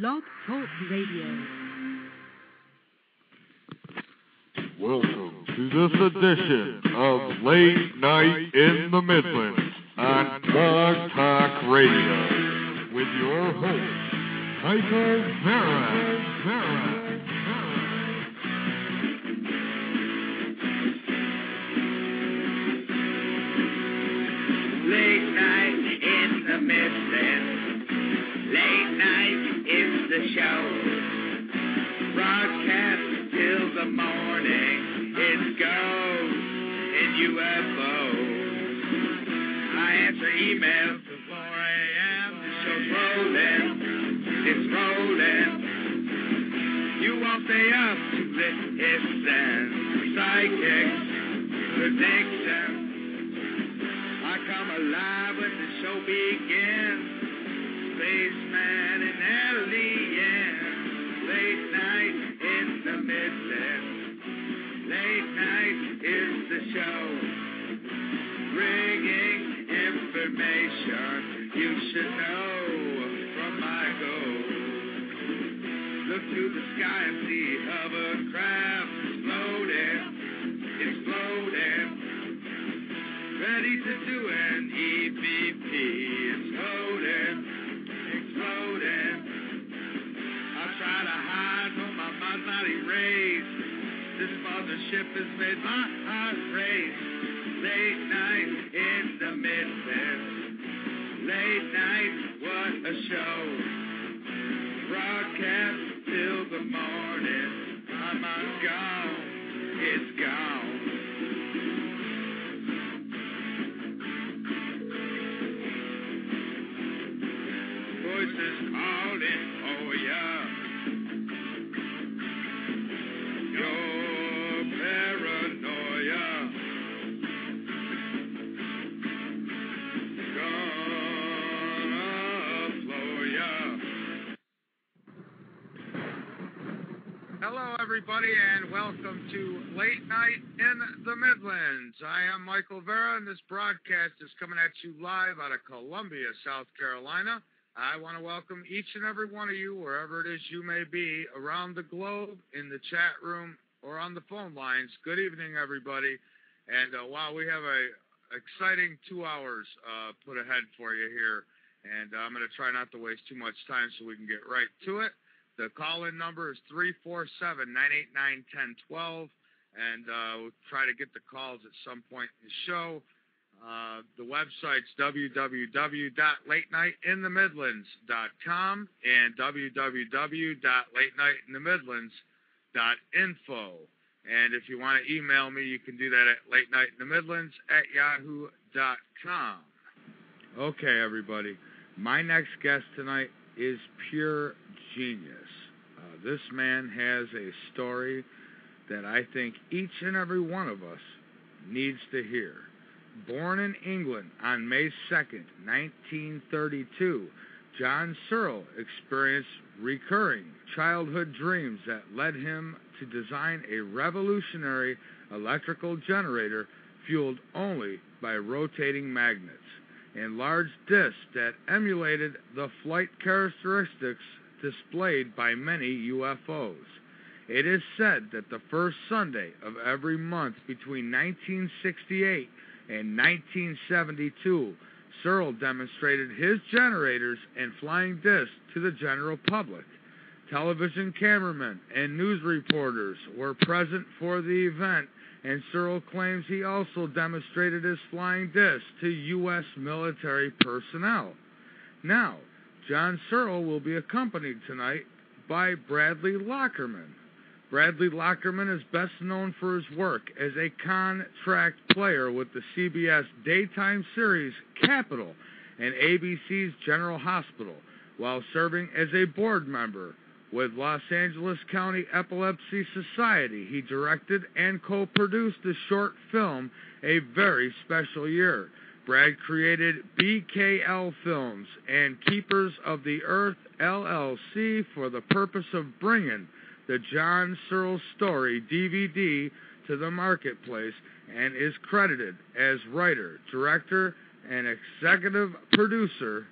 Blog Talk Radio. Welcome to this edition of Late Night in the Midlands on Blog Talk Radio with your host, Michael Vara. Vara. Show. Broadcast till the morning. It goes in UFOs. I answer emails till 4 a.m. The show's rolling. It's rolling. You won't stay up to listen. Psychics, predictions. I come alive when the show begins. Spaceman and alien. Show. Bringing information you should know from my goal. Look to the sky and see hovercraft exploding, exploding ready to do an EVP. Mothership has made my heart race. Late night in the Midlands. Late night, what a show. Broadcast till the morning. I'm gone, it's gone. Hello, everybody, and welcome to Late Night in the Midlands. I am Michael Vara, and this broadcast is coming at you live out of Columbia, South Carolina. I want to welcome each and every one of you, wherever it is you may be, around the globe, in the chat room, or on the phone lines. Good evening, everybody. And uh, wow, we have a exciting two hours uh, put ahead for you here, and I'm going to try not to waste too much time so we can get right to it. The call-in number is 347-989-1012, and uh, we'll try to get the calls at some point in the show. Uh, the website's www.latenightinthemidlands.com and www.latenightinthemidlands.info. And if you want to email me, you can do that at latenightinthemidlands at yahoo.com. Okay, everybody. My next guest tonight is pure genius. Uh, this man has a story that I think each and every one of us needs to hear. Born in England on May 2nd, 1932, John Searl experienced recurring childhood dreams that led him to design a revolutionary electrical generator fueled only by rotating magnets and large discs that emulated the flight characteristics displayed by many UFOs. It is said that the first Sunday of every month between 1968 and 1972, Searl demonstrated his generators and flying discs to the general public. Television cameramen and news reporters were present for the event, and Searl claims he also demonstrated his flying discs to U.S. military personnel. Now, John Searl will be accompanied tonight by Bradley Lockerman. Bradley Lockerman is best known for his work as a contract player with the CBS daytime series Capitol and ABC's General Hospital, while serving as a board member with Los Angeles County Epilepsy Society. He directed and co produced the short film A Very Special Year. Brad created BKL Films and Keepers of the Earth LLC for the purpose of bringing the John Searl Story DVD to the marketplace and is credited as writer, director, and executive producer.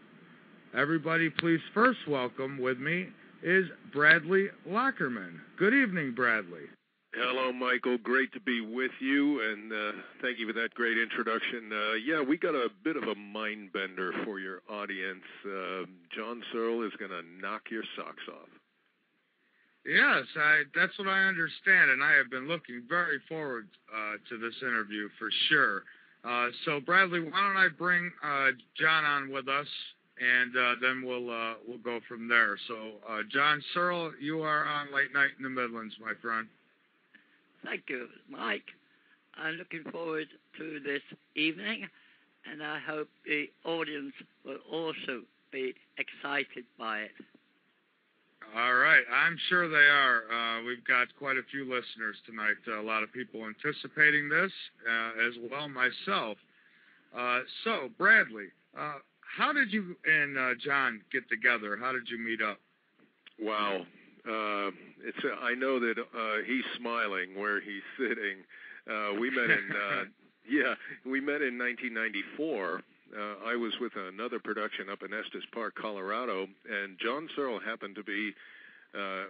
Everybody, please first welcome with me is Bradley Lockerman. Good evening, Bradley. Hello, Michael. Great to be with you, and uh, thank you for that great introduction. Uh, yeah, we got a bit of a mind bender for your audience. Uh, John Searl is going to knock your socks off. Yes, I, that's what I understand, and I have been looking very forward uh, to this interview for sure. Uh, so, Bradley, why don't I bring uh, John on with us, and then we'll we'll go from there. So, John Searl, you are on Late Night in the Midlands, my friend. Thank you, Mike. I'm looking forward to this evening, and I hope the audience will also be excited by it. All right, I'm sure they are. Uh, we've got quite a few listeners tonight. Uh, a lot of people anticipating this, uh, as well myself. Uh, so, Bradley, uh, how did you and uh, John get together? How did you meet up? Wow, uh, it's. Uh, I know that uh, he's smiling where he's sitting. Uh, we met in. Uh, yeah, we met in 1994. Uh, I was with another production up in Estes Park, Colorado, and John Searl happened to be uh,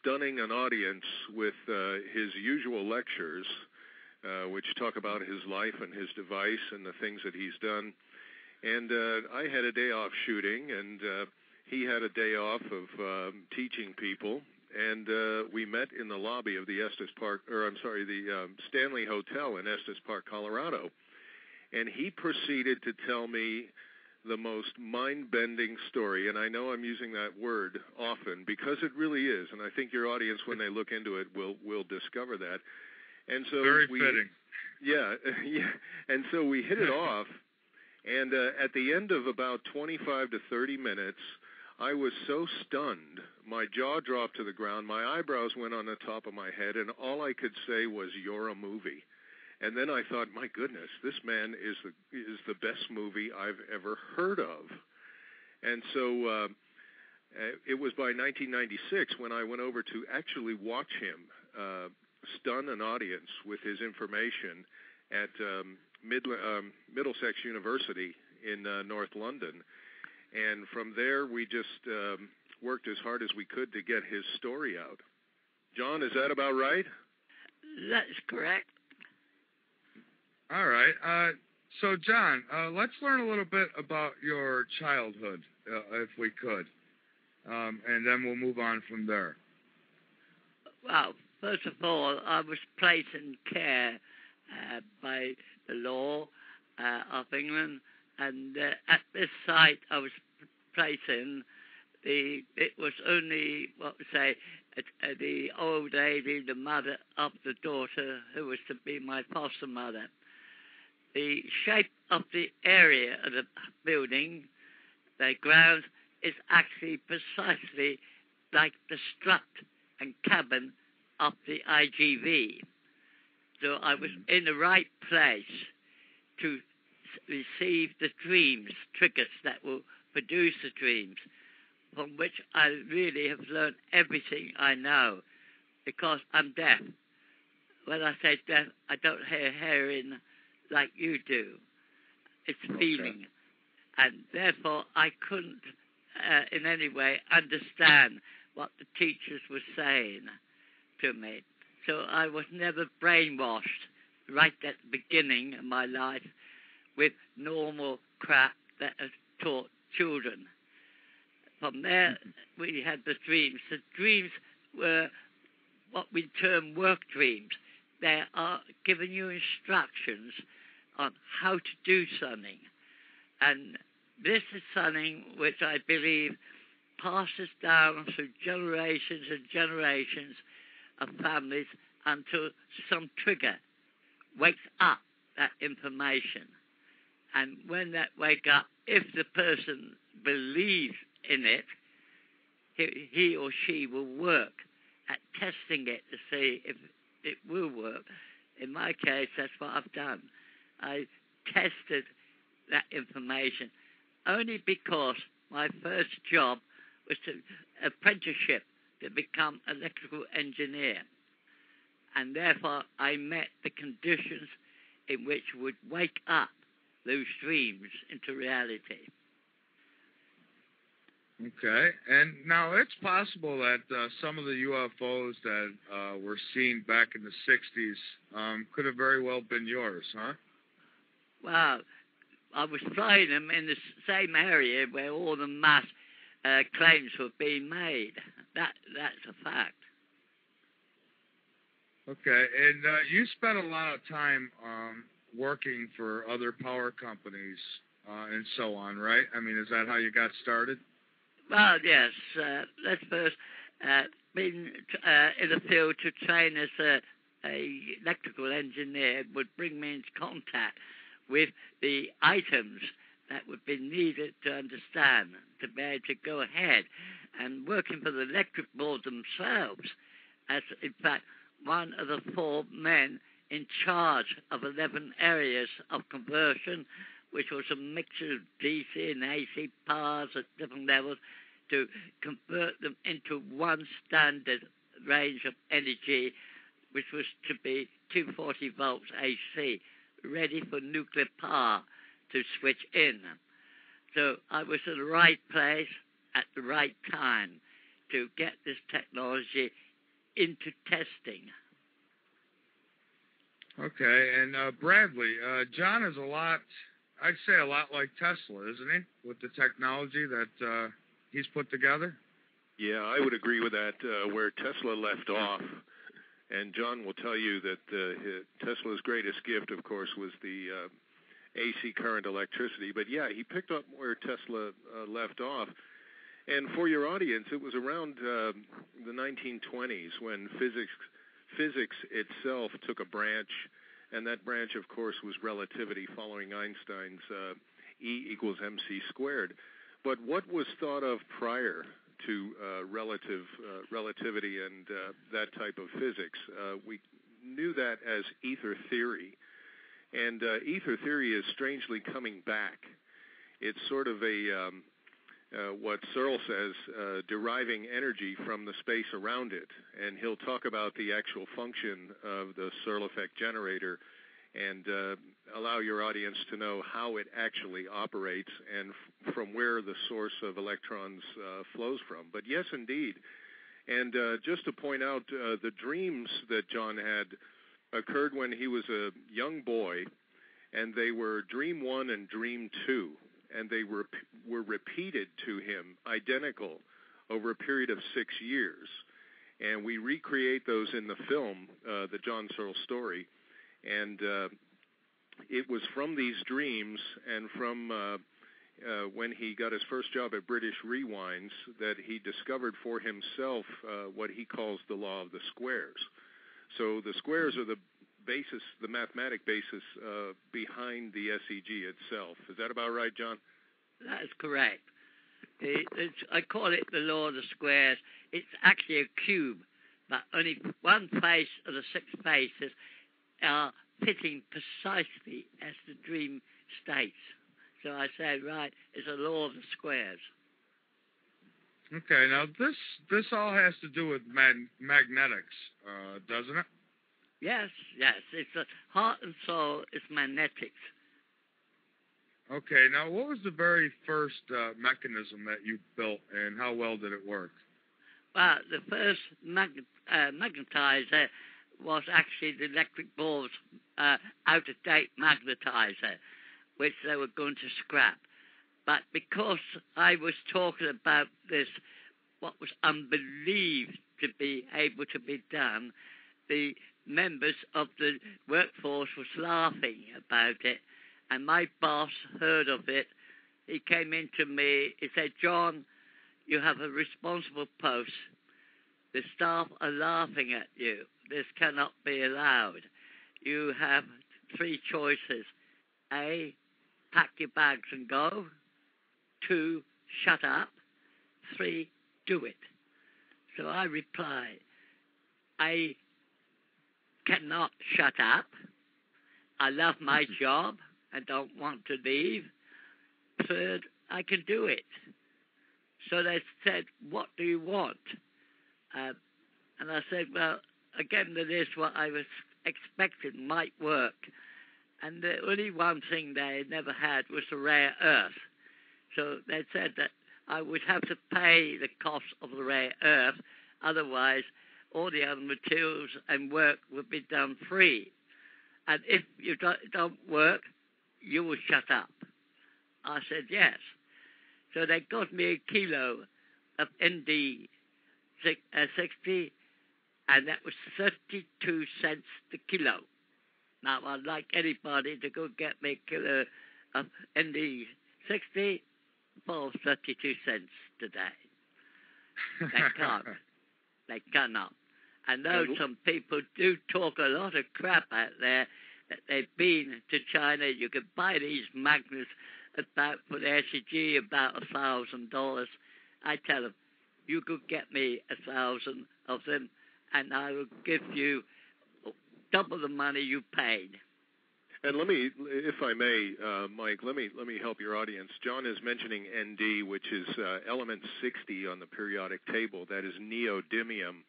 stunning an audience with uh, his usual lectures, uh, which talk about his life and his device and the things that he's done. And uh, I had a day off shooting, and uh, he had a day off of um, teaching people, and uh, we met in the lobby of the Estes Park, or I'm sorry, the um, Stanley Hotel in Estes Park, Colorado. And he proceeded to tell me the most mind-bending story, and I know I'm using that word often because it really is, and I think your audience, when they look into it, will will discover that. And so Very we, fitting. yeah, yeah, and so we hit it off, and uh, at the end of about 25 to 30 minutes, I was so stunned. My jaw dropped to the ground. My eyebrows went on the top of my head, and all I could say was, "You're a movie." And then I thought, my goodness, this man is the is the best movie I've ever heard of. And so uh, it was by 1996 when I went over to actually watch him uh, stun an audience with his information at um, Mid- um, Middlesex University in uh, North London and from there we just um, worked as hard as we could to get his story out. John, is that about right? That's correct. All right. Uh, so, John, uh, let's learn a little bit about your childhood, uh, if we could, um, and then we'll move on from there. Well, first of all, I was placed in care uh, by the law uh, of England and uh, at this site I was placing, the it was only what we say uh, the old lady, the mother of the daughter who was to be my foster mother. The shape of the area of the building, the grounds, is actually precisely like the strut and cabin of the IGV. So I was in the right place to receive the dreams, triggers that will produce the dreams, from which I really have learned everything I know because I'm deaf. When I say deaf, I don't hear hearing like you do. It's feeling. And therefore, I couldn't uh, in any way understand what the teachers were saying to me. So I was never brainwashed right at the beginning of my life with normal crap that is taught children. From there, mm-hmm. we had the dreams. The dreams were what we term work dreams. They are giving you instructions on how to do something. And this is something which I believe passes down through generations and generations of families until some trigger wakes up that information. And when that wake up, if the person believes in it, he, he or she will work at testing it to see if it will work. In my case, that's what I've done. I tested that information only because my first job was to apprenticeship to become electrical engineer. And therefore I met the conditions in which would wake up those dreams into reality. Okay, and now it's possible that uh, some of the UFOs that uh, were seen back in the '60s um, could have very well been yours, huh? Well, I was flying them in the same area where all the mass uh, claims were being made. That that's a fact. Okay, and uh, you spent a lot of time um, working for other power companies uh, and so on, right? I mean, is that how you got started? Well, yes. Uh, let's first uh, been uh, in the field to train as a, a electrical engineer would bring me into contact with the items that would be needed to understand to be able to go ahead and working for the electric board themselves as in fact one of the four men in charge of 11 areas of conversion, which was a mixture of DC and AC powers at different levels, to convert them into one standard range of energy, which was to be 240 volts AC, ready for nuclear power to switch in. So I was in the right place at the right time to get this technology into testing. Okay, and uh, Bradley, uh, John is a lot, I'd say a lot like Tesla, isn't he, with the technology that uh, he's put together? Yeah, I would agree with that. Uh, where Tesla left off, and John will tell you that uh, Tesla's greatest gift, of course, was the uh, AC current electricity. But yeah, he picked up where Tesla left off. And for your audience, it was around the 1920s when physics physics itself took a branch, and that branch, of course, was relativity, following Einstein's uh, E equals mc squared. But what was thought of prior to uh, relative uh, relativity and uh, that type of physics? Uh, we knew that as ether theory, and uh, ether theory is strangely coming back. It's sort of a um, uh, what Searl says, uh, deriving energy from the space around it. And he'll talk about the actual function of the Searl effect generator and uh, allow your audience to know how it actually operates and f- from where the source of electrons uh, flows from. But yes, indeed. And uh, just to point out, the dreams that John had occurred when he was a young boy, and they were Dream 1 and Dream 2 and they were, were repeated to him identical over a period of six years. And we recreate those in the film, uh, the John Searl story. And uh, it was from these dreams and from uh, uh, when he got his first job at British Rewinds that he discovered for himself uh, what he calls the law of the squares. So the squares are the basis, the mathematic basis uh, behind the SEG itself. Is that about right, John? That is correct. It, I call it the law of the squares. It's actually a cube, but only one face of the six faces are fitting precisely as the dream states. So I said, right, it's a law of the squares. Okay, now this this all has to do with mag- magnetics, uh, doesn't it? Yes, yes. It's a heart and soul It's magnetic. Okay, now what was the very first uh, mechanism that you built, and how well did it work? Well, the first mag- uh, magnetizer was actually the electric ball's uh, out-of-date magnetizer, which they were going to scrap. But because I was talking about this, what was unbelieved to be able to be done, the members of the workforce was laughing about it, and my boss heard of it. He came in to me. He said, "John, you have a responsible post. The staff are laughing at you. This cannot be allowed. You have three choices: A, pack your bags and go. Two, shut up. Three, do it." So I replied, "I cannot shut up. I love my job. I don't want to leave. Third, I can do it. So they said, What do you want? Uh, and I said, Well, again, that is what I was expecting might work. And the only one thing they never had was a rare earth. So they said that I would have to pay the cost of the rare earth. Otherwise, all the other materials and work would be done free. And if you don't, work, you will shut up. I said yes. So they got me a kilo of ND uh, 60, and that was 32 cents the kilo. Now, I'd like anybody to go get me a kilo of ND 60 for 32 cents today. They can't. They cannot. I know And- some people do talk a lot of crap out there that they've been to China. You can buy these magnets about for the SEG about a thousand dollars. I tell them, you could get me a thousand of them, and I will give you double the money you paid. And let me, if I may, uh, Mike, let me let me help your audience. John is mentioning Nd, which is uh, element 60 on the periodic table. That is neodymium,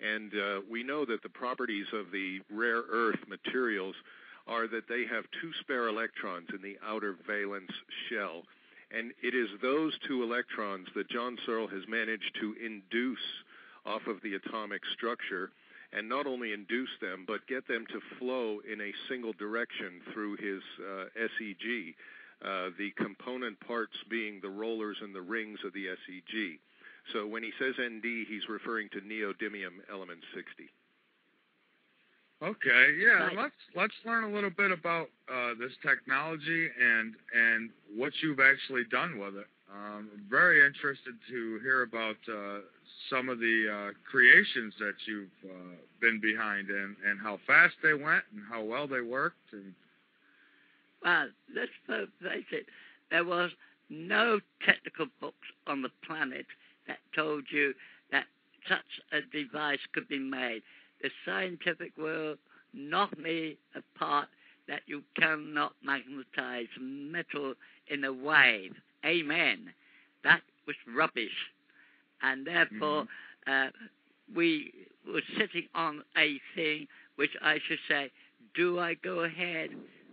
and uh, we know that the properties of the rare earth materials are that they have two spare electrons in the outer valence shell, and it is those two electrons that John Searl has managed to induce off of the atomic structure and not only induce them, but get them to flow in a single direction through his uh, SEG, uh, the component parts being the rollers and the rings of the SEG. So when he says ND, he's referring to neodymium element 60. Okay, yeah. Right. Let's let's learn a little bit about uh, this technology and and what you've actually done with it. Um, I'm very interested to hear about uh, some of the uh, creations that you've uh, been behind and and how fast they went and how well they worked. And Well, let's face it, there was no technical books on the planet that told you that such a device could be made. The scientific world knocked me apart that you cannot magnetize metal in a wave. Amen. That was rubbish. And therefore, uh, we were sitting on a thing which I should say, do I go ahead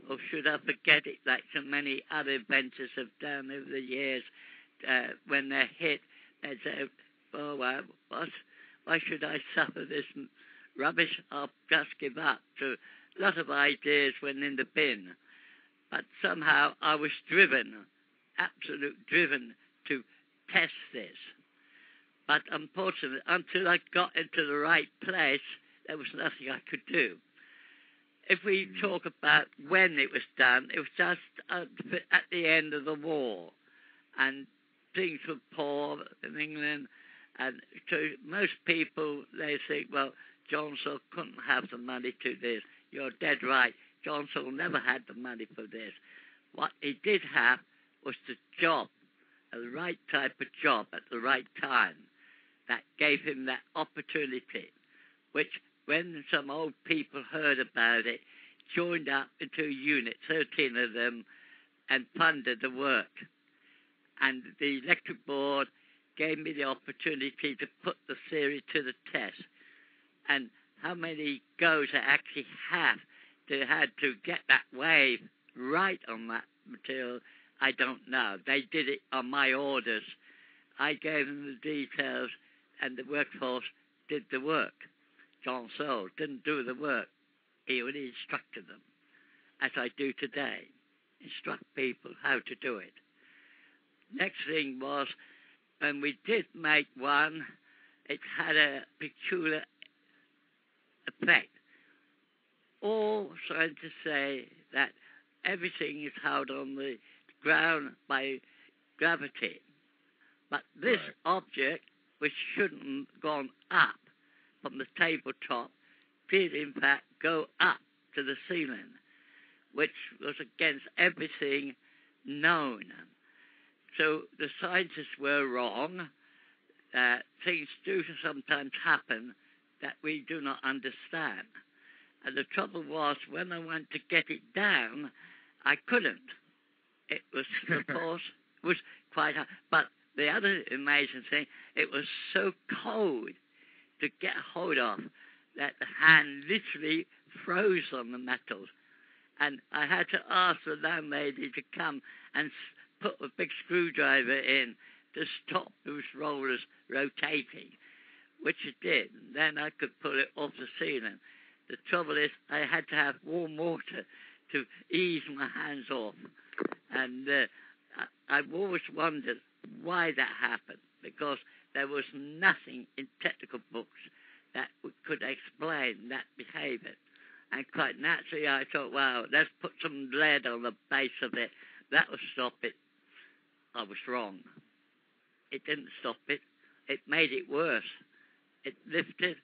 or should I forget it like so many other inventors have done over the years? Uh, when they're hit, they say, oh, well, what, why should I suffer this rubbish? I'll just give up. So a lot of ideas went in the bin. But somehow I was driven, absolute driven, to test this. But unfortunately, until I got into the right place, there was nothing I could do. If we hmm. talk about when it was done, it was just at the- at the end of the war, and things were poor in England, and to most people they think, well, Johnson couldn't have the money to do this. You're dead right. Johnson never had the money for this. What he did have was the job, the right type of job at the right time that gave him that opportunity, which when some old people heard about it, joined up into a unit, 13 of them, and funded the work. And the electric board gave me the opportunity to put the theory to the test. And how many goes I actually have to had to get that wave right on that material, I don't know. They did it on my orders. I gave them the details, and the workforce did the work. John Searl didn't do the work. He only instructed them, as I do today. Instruct people how to do it. Next thing was when we did make one, it had a peculiar effect. All scientists say that everything is held on the ground by gravity. But this Right. object, which shouldn't have gone up from the tabletop, did in fact go up to the ceiling, which was against everything known. So the scientists were wrong. Uh, things do sometimes happen that we do not understand. And the trouble was, when I went to get it down, I couldn't. It was, of course, was quite hard. But the other amazing thing, it was so cold to get hold of that the hand literally froze on the metals. And I had to ask the landlady to come and put a big screwdriver in to stop those rollers rotating, which it did. And then I could pull it off the ceiling. The trouble is, I had to have warm water to ease my hands off. And uh, I, I've always wondered why that happened because there was nothing in technical books that could explain that behavior. And quite naturally, I thought, wow, let's put some lead on the base of it. That will stop it. I was wrong. It didn't stop it. It made it worse. It lifted,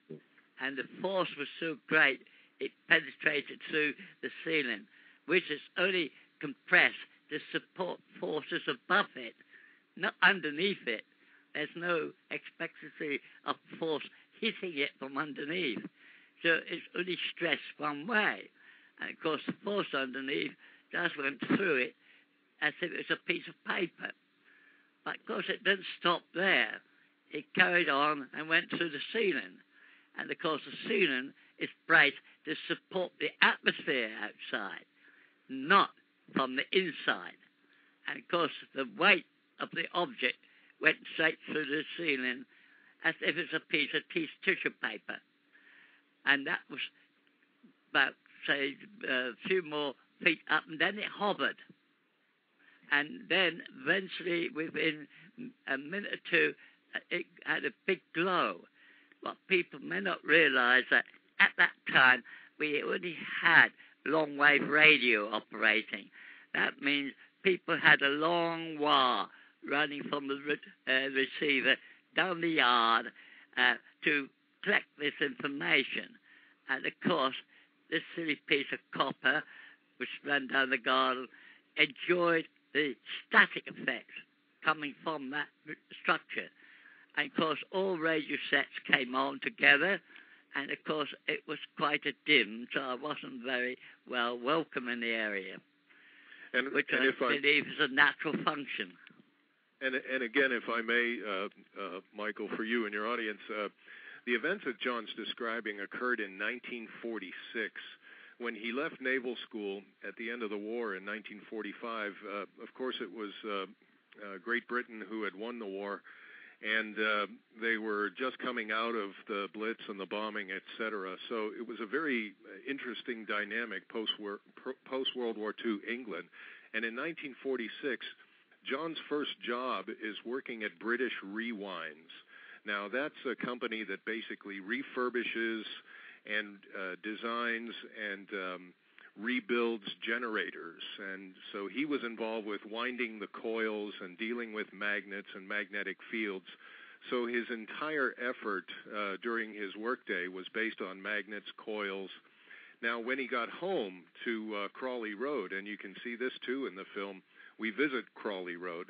and the force was so great, it penetrated through the ceiling, which is only compressed to support forces above it, not underneath it. There's no expectancy of force hitting it from underneath. So it's only stressed one way. And of course, the force underneath just went through it as if it was a piece of paper. But of course, it didn't stop there. It carried on and went through the ceiling. And of course, the ceiling is placed to support the atmosphere outside, not from the inside. And of course, the weight of the object went straight through the ceiling as if it's a piece of tis- tissue paper. And that was about, say, a few more feet up, and then it hovered. And then eventually, within a minute or two, uh, it had a big glow. What people may not realize that at that time, we only had long wave radio operating. That means people had a long wire running from the uh, receiver down the yard uh, to collect this information. And of course, this silly piece of copper, which ran down the garden, enjoyed the static effects coming from that structure. And of course, all radio sets came on together, and of course, it was quite a dim, so I wasn't very well welcome in the area, And, which and I if I believe is a natural function. And, and again, if I may, uh, uh, Michael, for you and your audience, uh, the events that John's describing occurred in 1946. When he left naval school at the end of the war in 1945, uh, of course, it was uh, uh, Great Britain who had won the war, and uh, they were just coming out of the Blitz and the bombing, etc. So it was a very uh, interesting dynamic post post World War II England. And in 1946, John's first job is working at British Rewinds. Now, that's a company that basically refurbishes and uh, designs and um, rebuilds generators. And so he was involved with winding the coils and dealing with magnets and magnetic fields. So his entire effort uh, during his workday was based on magnets, coils. Now, when he got home to uh, Crawley Road, and you can see this too in the film, we visit Crawley Road.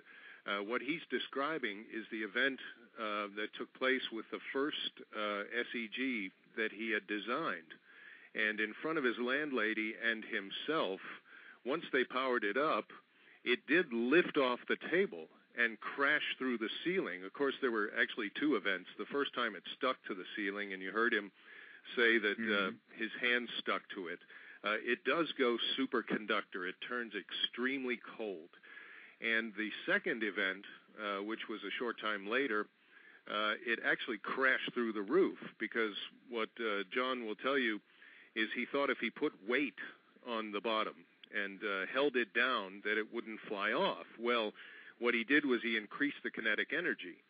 Uh, what he's describing is the event uh, that took place with the first uh, SEG that he had designed. And in front of his landlady and himself, once they powered it up, it did lift off the table and crash through the ceiling. Of course, there were actually two events. The first time it stuck to the ceiling, and you heard him say that uh, his hand stuck to it. Uh, it does go superconductor. It turns extremely cold. And the second event, uh, which was a short time later, uh, it actually crashed through the roof because what uh, John will tell you is he thought if he put weight on the bottom and uh, held it down that it wouldn't fly off. Well, what he did was he increased the kinetic energy,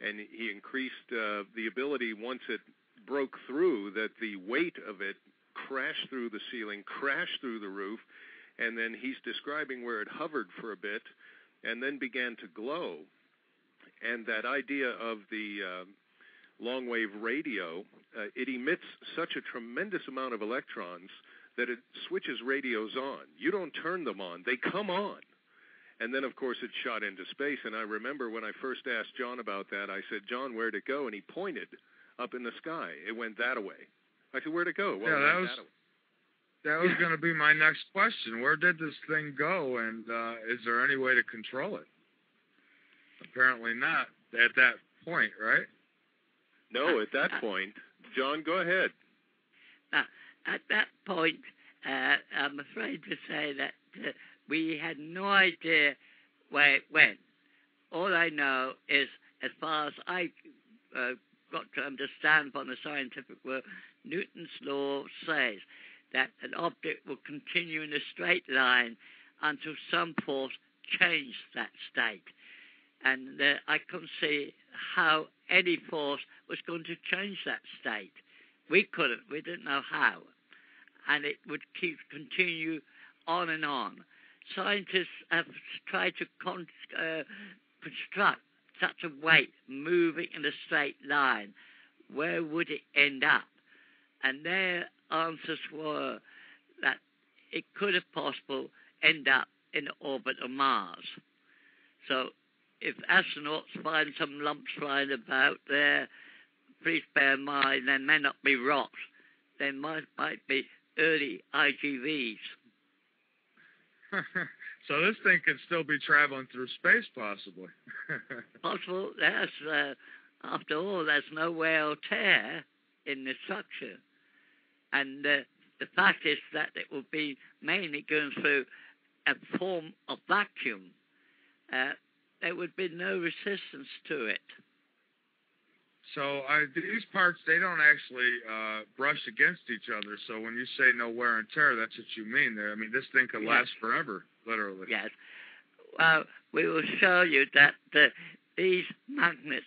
and he increased uh, the ability once it broke through that the weight of it crashed through the ceiling, crashed through the roof, and then he's describing where it hovered for a bit and then began to glow. And that idea of the uh, long wave radio, uh, it emits such a tremendous amount of electrons that it switches radios on. You don't turn them on, they come on. And then, of course, it shot into space. And I remember when I first asked John about that, I said, John, where'd it go? And he pointed up in the sky. It went that away. I said, where'd it go? Well, Yeah, it that went was- that. That was going to be my next question. Where did this thing go, and uh, is there any way to control it? Apparently not at that point, right? No, at that point, John, go ahead. At that point, uh, I'm afraid to say that uh, we had no idea where it went. all I know is, as far as I uh, got to understand from the scientific world, Newton's law says that an object will continue in a straight line until some force changed that state. And uh, I couldn't see how any force was going to change that state. We couldn't. We didn't know how. And it would keep continue on and on. Scientists have tried to con- uh, construct such a weight moving in a straight line. Where would it end up? And their answers were that it could if possible end up in the orbit of Mars. So if astronauts find some lumps flying about there, please bear in mind they may not be rocks. They might, might be early IGVs. so this thing could still be traveling through space, possibly. Possible, yes. Uh, after all, there's no wear or tear in the structure. And uh, the fact is that it will be mainly going through a form of vacuum. Uh, there would be no resistance to it. So uh, these parts, they don't actually uh, brush against each other. So when you say no wear and tear, that's what you mean there. I mean, this thing could Yes. last forever, literally. Yes. Well, we will show you that uh, these magnets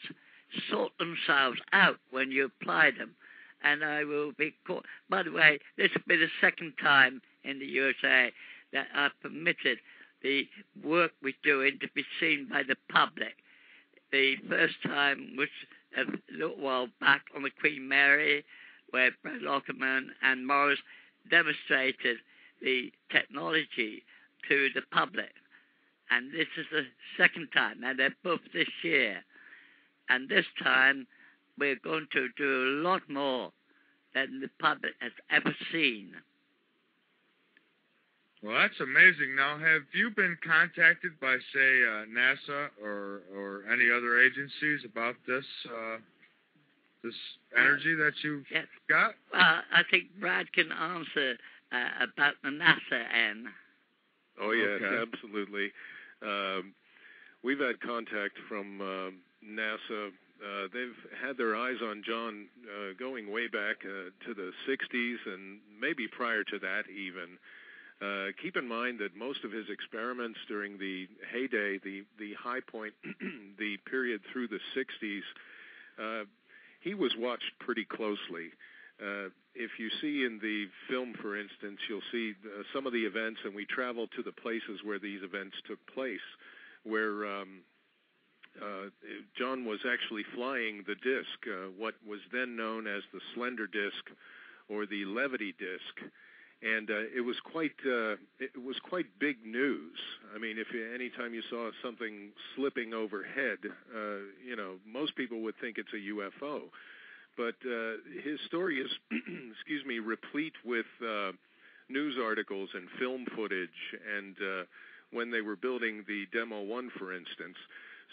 sort themselves out when you apply them. And I will be caught. By the way, this will be the second time in the USA that I've permitted the work we're doing to be seen by the public. The first time was a little while back on the Queen Mary, where Brad Lockerman and Morris demonstrated the technology to the public. And this is the second time, and they're both this year. And this time, we're going to do a lot more than the public has ever seen. Well, that's amazing. Now, have you been contacted by, say, uh, NASA or or any other agencies about this uh, this energy that you've Yes. got? Well, I think Brad can answer uh, about the NASA end. Oh yes, Okay. absolutely. Um, we've had contact from um NASA. Uh, they've had their eyes on John uh, going way back uh, to the 60s and maybe prior to that even. Uh, keep in mind that most of his experiments during the heyday, the the high point, the period through the 60s, uh, he was watched pretty closely. Uh, if you see in the film, for instance, you'll see uh, some of the events, and we travel to the places where these events took place, where um, uh, John was actually flying the disc, uh, what was then known as the slender disc or the levity disc. And uh, it was quite uh, it was quite big news. I mean, if you, anytime you saw something slipping overhead, uh, you know, most people would think it's a UFO but uh, his story is, excuse me, replete with news articles and film footage, and when they were building the Demo One, for instance.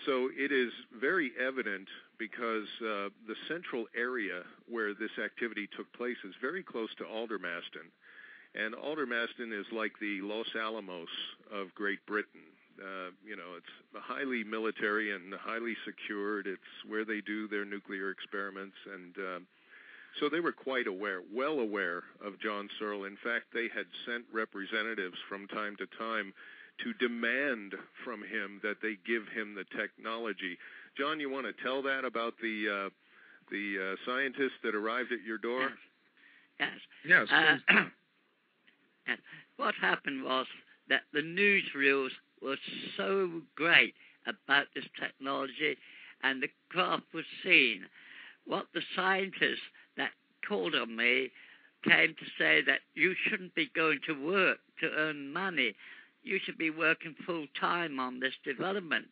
So it is very evident because uh, the central area where this activity took place is very close to Aldermaston, and Aldermaston is like the Los Alamos of Great Britain. Uh, you know, it's highly military and highly secured. It's where they do their nuclear experiments, and uh, so they were quite aware, well aware of John Searl. In fact, they had sent representatives from time to time to demand from him that they give him the technology. John, you want to tell that about the uh, the uh, scientists that arrived at your door? Yes. Yes. Uh, please. what happened was that the newsreels were so great about this technology and the craft was seen. What the scientists that called on me came to say that you shouldn't be going to work to earn money. You should be working full time on this development.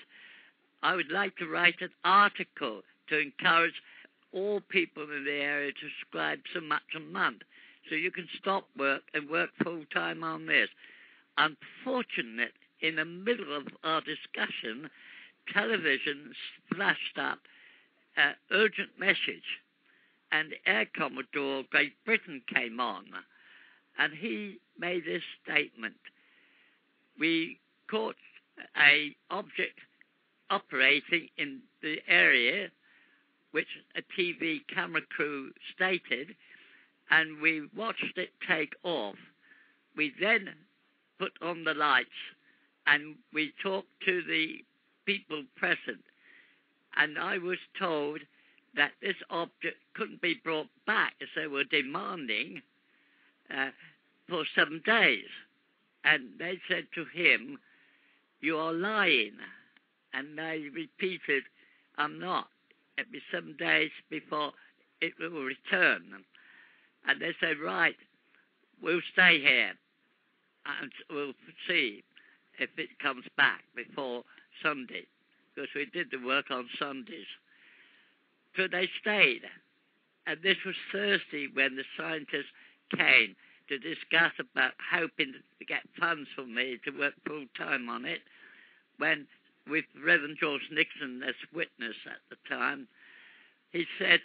I would like to write an article to encourage all people in the area to subscribe so much a month so you can stop work and work full time on this. Unfortunate, in the middle of our discussion, television flashed up uh, urgent message, and Air Commodore Great Britain came on, and he made this statement: "We caught a object operating in the area which a TV camera crew stated, and we watched it take off. We then put on the lights and we talked to the people present, and I was told that this object couldn't be brought back as they were demanding uh, for some days. And they said to him, You are lying. And they repeated, I'm not. It'll be some days before it will return. And they said, Right, we'll stay here and we'll see if it comes back before Sunday, because we did the work on Sundays. So they stayed. And this was Thursday when the scientists came to discuss about hoping to get funds for me to work full time on it. When, with Reverend George Nixon as witness at the time, he said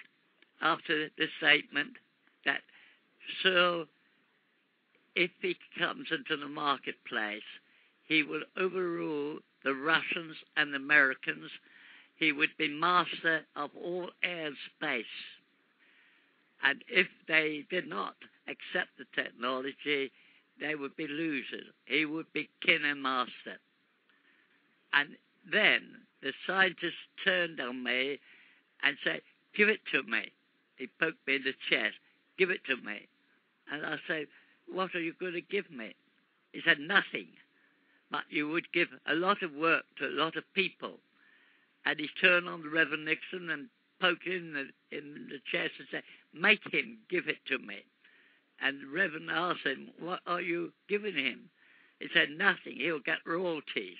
after the statement that, Sir, if he comes into the marketplace, he will overrule the Russians and the Americans. He would be master of all air space. And if they did not accept the technology, they would be losers. He would be king and master. And then the scientist turned on me and said, Give it to me. He poked me in the chest. Give it to me. And I said, What are you going to give me? He said, Nothing. But you would give a lot of work to a lot of people. And he turned on the Reverend Nixon and poked him in the, in the chest and said, Make him give it to me. And the Reverend asked him, What are you giving him? He said, Nothing. He'll get royalties.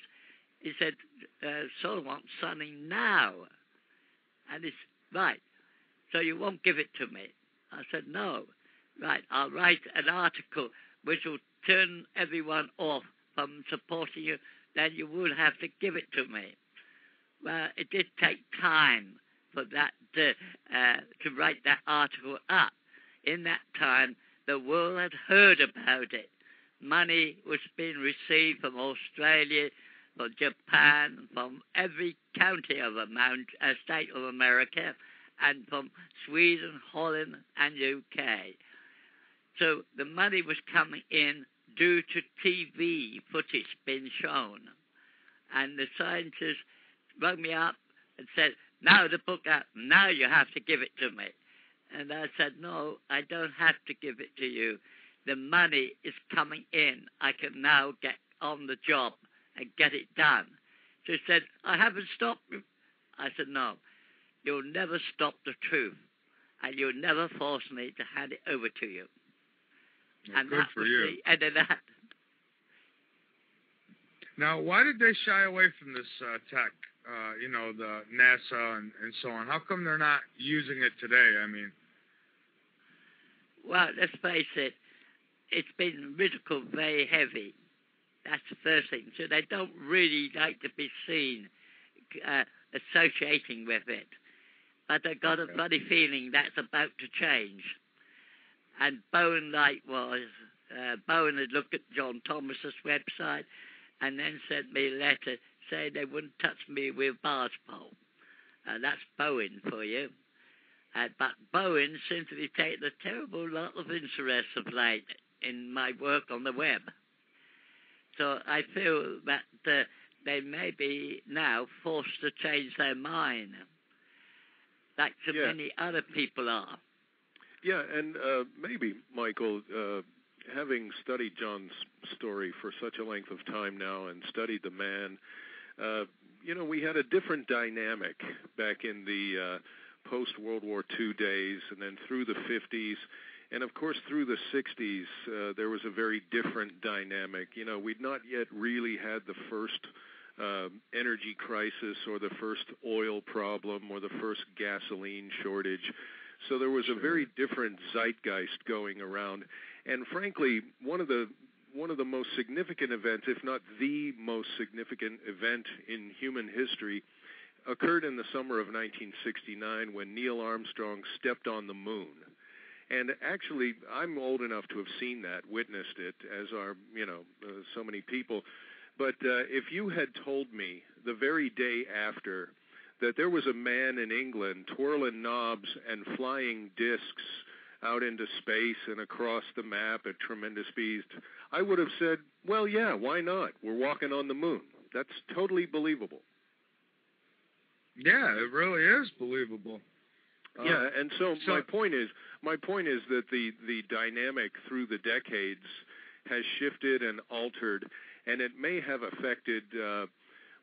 He said, uh, Solomon's signing now. And he said, Right. So you won't give it to me? I said, No. Right. I'll write an article which will turn everyone off from supporting you. Then you will have to give it to me. Well, it did take time for that to, uh, to write that article up. In that time, the world had heard about it. Money was being received from Australia, from Japan, from every county of a mount, uh, state of America, and from Sweden, Holland, and UK. So the money was coming in due to TV footage being shown. And the scientists rang me up and said, Now the book out, now you have to give it to me. And I said, No, I don't have to give it to you. The money is coming in. I can now get on the job and get it done. So he said, I haven't stopped. you. I said, No, you'll never stop the truth. And you'll never force me to hand it over to you. Well, and good that for was you. the end of that. Now, why did they shy away from this uh, tech? Uh, you know, the NASA and, and so on. How come they're not using it today? I mean, Well, let's face it, it's been ridiculed very heavy. That's the first thing. So they don't really like to be seen uh, associating with it. But I got a Okay. bloody feeling that's about to change. And Boeing likewise. Uh, Boeing had looked at John Thomas's website and then sent me a letter saying they wouldn't touch me with a barge pole. Uh, that's Boeing for you. Uh, but Boeing seems to be taking a terrible lot of interest of late in my work on the web. So I feel that uh, they may be now forced to change their mind, like so Yeah. many other people are. Yeah, and uh, maybe, Michael, uh, having studied John's story for such a length of time now and studied the man, uh, you know, we had a different dynamic back in the uh, post World War II days and then through the 50s. And of course, through the 60s, uh, there was a very different dynamic. You know, we'd not yet really had the first uh, energy crisis or the first oil problem or the first gasoline shortage. So there was a very different zeitgeist going around, and frankly, one of the one of the most significant events, if not the most significant event in human history, occurred in the summer of 1969 when Neil Armstrong stepped on the moon. And actually, I'm old enough to have seen that, witnessed it, as are you know uh, so many people. But uh, if you had told me the very day after that there was a man in England twirling knobs and flying discs out into space and across the map at tremendous speeds, I would have said, well, yeah, why not? We're walking on the moon. That's totally believable. Yeah, it really is believable. Uh, yeah, and so, so- my point is my point is that the the dynamic through the decades has shifted and altered, and it may have affected uh,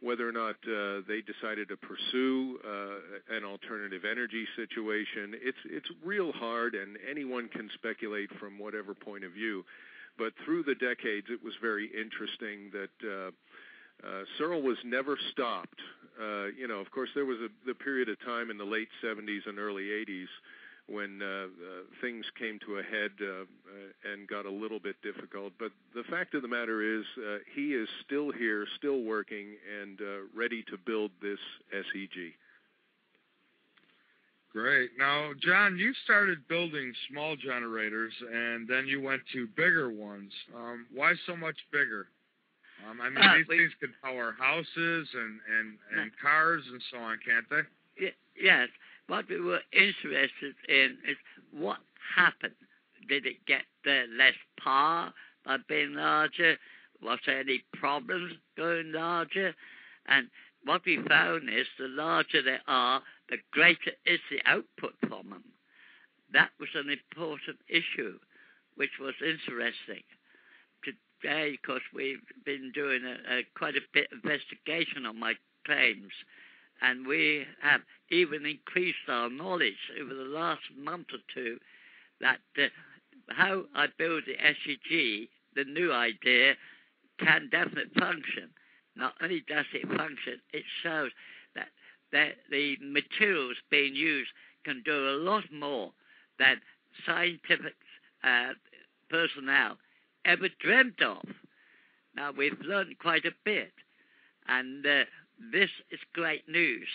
whether or not uh, they decided to pursue uh, an alternative energy situation. It's it's real hard, and anyone can speculate from whatever point of view. But through the decades, it was very interesting that. Uh, uh, Searl was never stopped. Uh, you know, of course, there was a the period of time in the late 70s and early 80s when uh, uh, things came to a head uh, uh, and got a little bit difficult. But the fact of the matter is, uh, he is still here, still working, and uh, ready to build this SEG. Great. Now, John, you started building small generators, and then you went to bigger ones. Um, why so much bigger? Um, I mean, Uh, these things can power houses and, and, and cars and so on, can't they? Yes. What we were interested in is what happened. Did it get uh, less power by being larger? Was there any problems going larger? And what we found is the larger they are, the greater is the output from them. That was an important issue, which was interesting. Today, of course, we've been doing a, a, quite a bit of investigation on my claims, and we have even increased our knowledge over the last month or two that uh, how I build the SEG, the new idea, can definitely function. Not only does it function, it shows that the, the materials being used can do a lot more than scientific uh, personnel ever dreamt of. Now, we've learned quite a bit, and uh, this is great news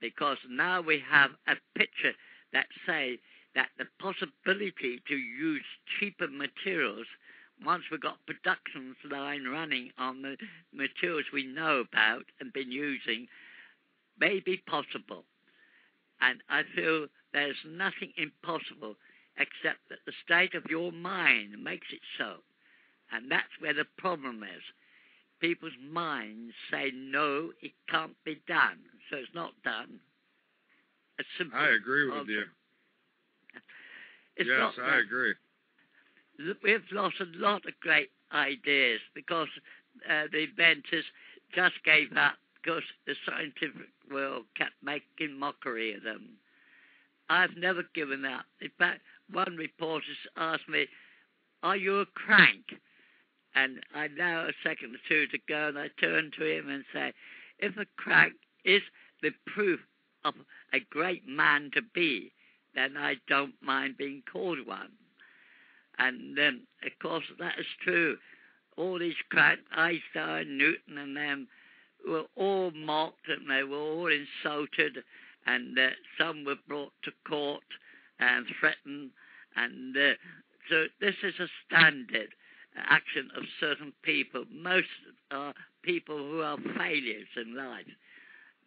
because now we have a picture that say that the possibility to use cheaper materials once we've got production line running on the materials we know about and been using may be possible. And I feel there's nothing impossible except that the state of your mind makes it so. And that's where the problem is. People's minds say, no, it can't be done. So it's not done. It's simple. I agree with you. It's yes, I done. agree. we've lost a lot of great ideas because uh, the inventors just gave up because the scientific world kept making mockery of them. I've never given up. In fact, one reporter asked me, Are you a crank? And I know a second or two to go, and I turn to him and say, If a crack is the proof of a great man to be, then I don't mind being called one. And then, of course, that is true. All these cranks, Einstein, Newton, and them, were all mocked and they were all insulted, and uh, some were brought to court and threatened. And uh, so, this is a standard action of certain people. Most are people who are failures in life.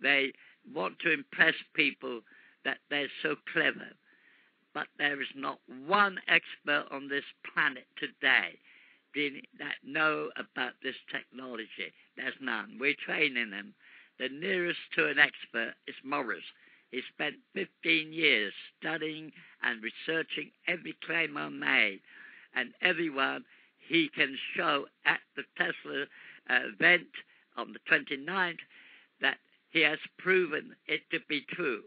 They want to impress people that they're so clever but there is not one expert on this planet today that know about this technology. There's none. We're training them. The nearest to an expert is Morris. He spent 15 years studying and researching every claim I made, and everyone he can show at the Tesla event on the 29th that he has proven it to be true.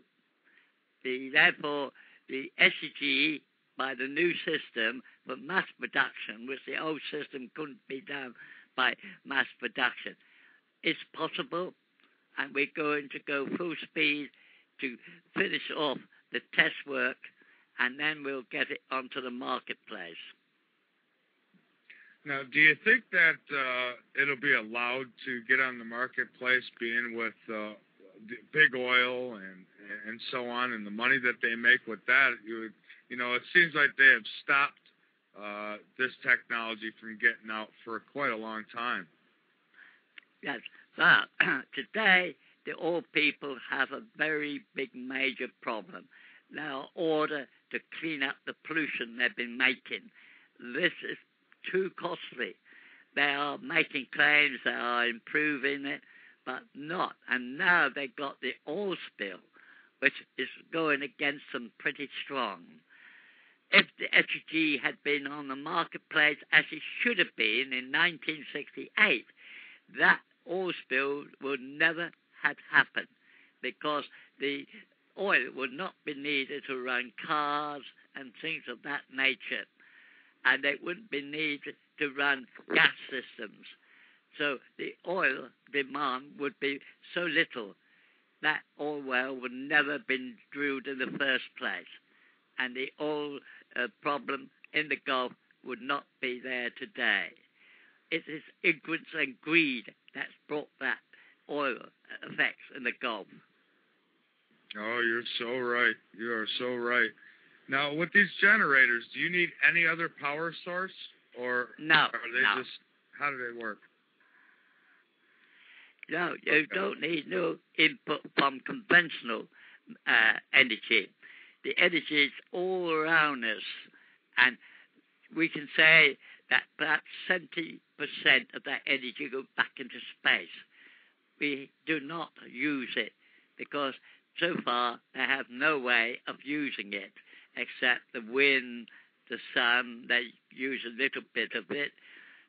The, therefore, the SEG by the new system for mass production, which the old system couldn't be done by mass production, is possible, and we're going to go full speed to finish off the test work, and then we'll get it onto the marketplace. Now, do you think that uh, it'll be allowed to get on the marketplace, being with uh, big oil and and so on, and the money that they make with that? You would, you know, it seems like they have stopped uh, this technology from getting out for quite a long time. Yes. Well, today the oil people have a very big major problem. Now, order to clean up the pollution they've been making. This is too costly. They are making claims they are improving it, but not. And now they've got the oil spill, which is going against them pretty strong. If the SEG had been on the marketplace as it should have been in 1968, that oil spill would never have happened because the oil would not be needed to run cars and things of that nature. And it wouldn't be needed to run gas systems. So the oil demand would be so little that oil well would never have been drilled in the first place. And the oil uh, problem in the Gulf would not be there today. It is ignorance and greed that's brought that oil effects in the Gulf. Oh, you're so right. You are so right. Now, with these generators, do you need any other power source, or No, are they no. just how do they work? No, you Okay. don't need no input from conventional uh, energy. The energy is all around us, and we can say that perhaps 70% of that energy goes back into space. We do not use it because so far they have no way of using it except the wind, the sun. They use a little bit of it,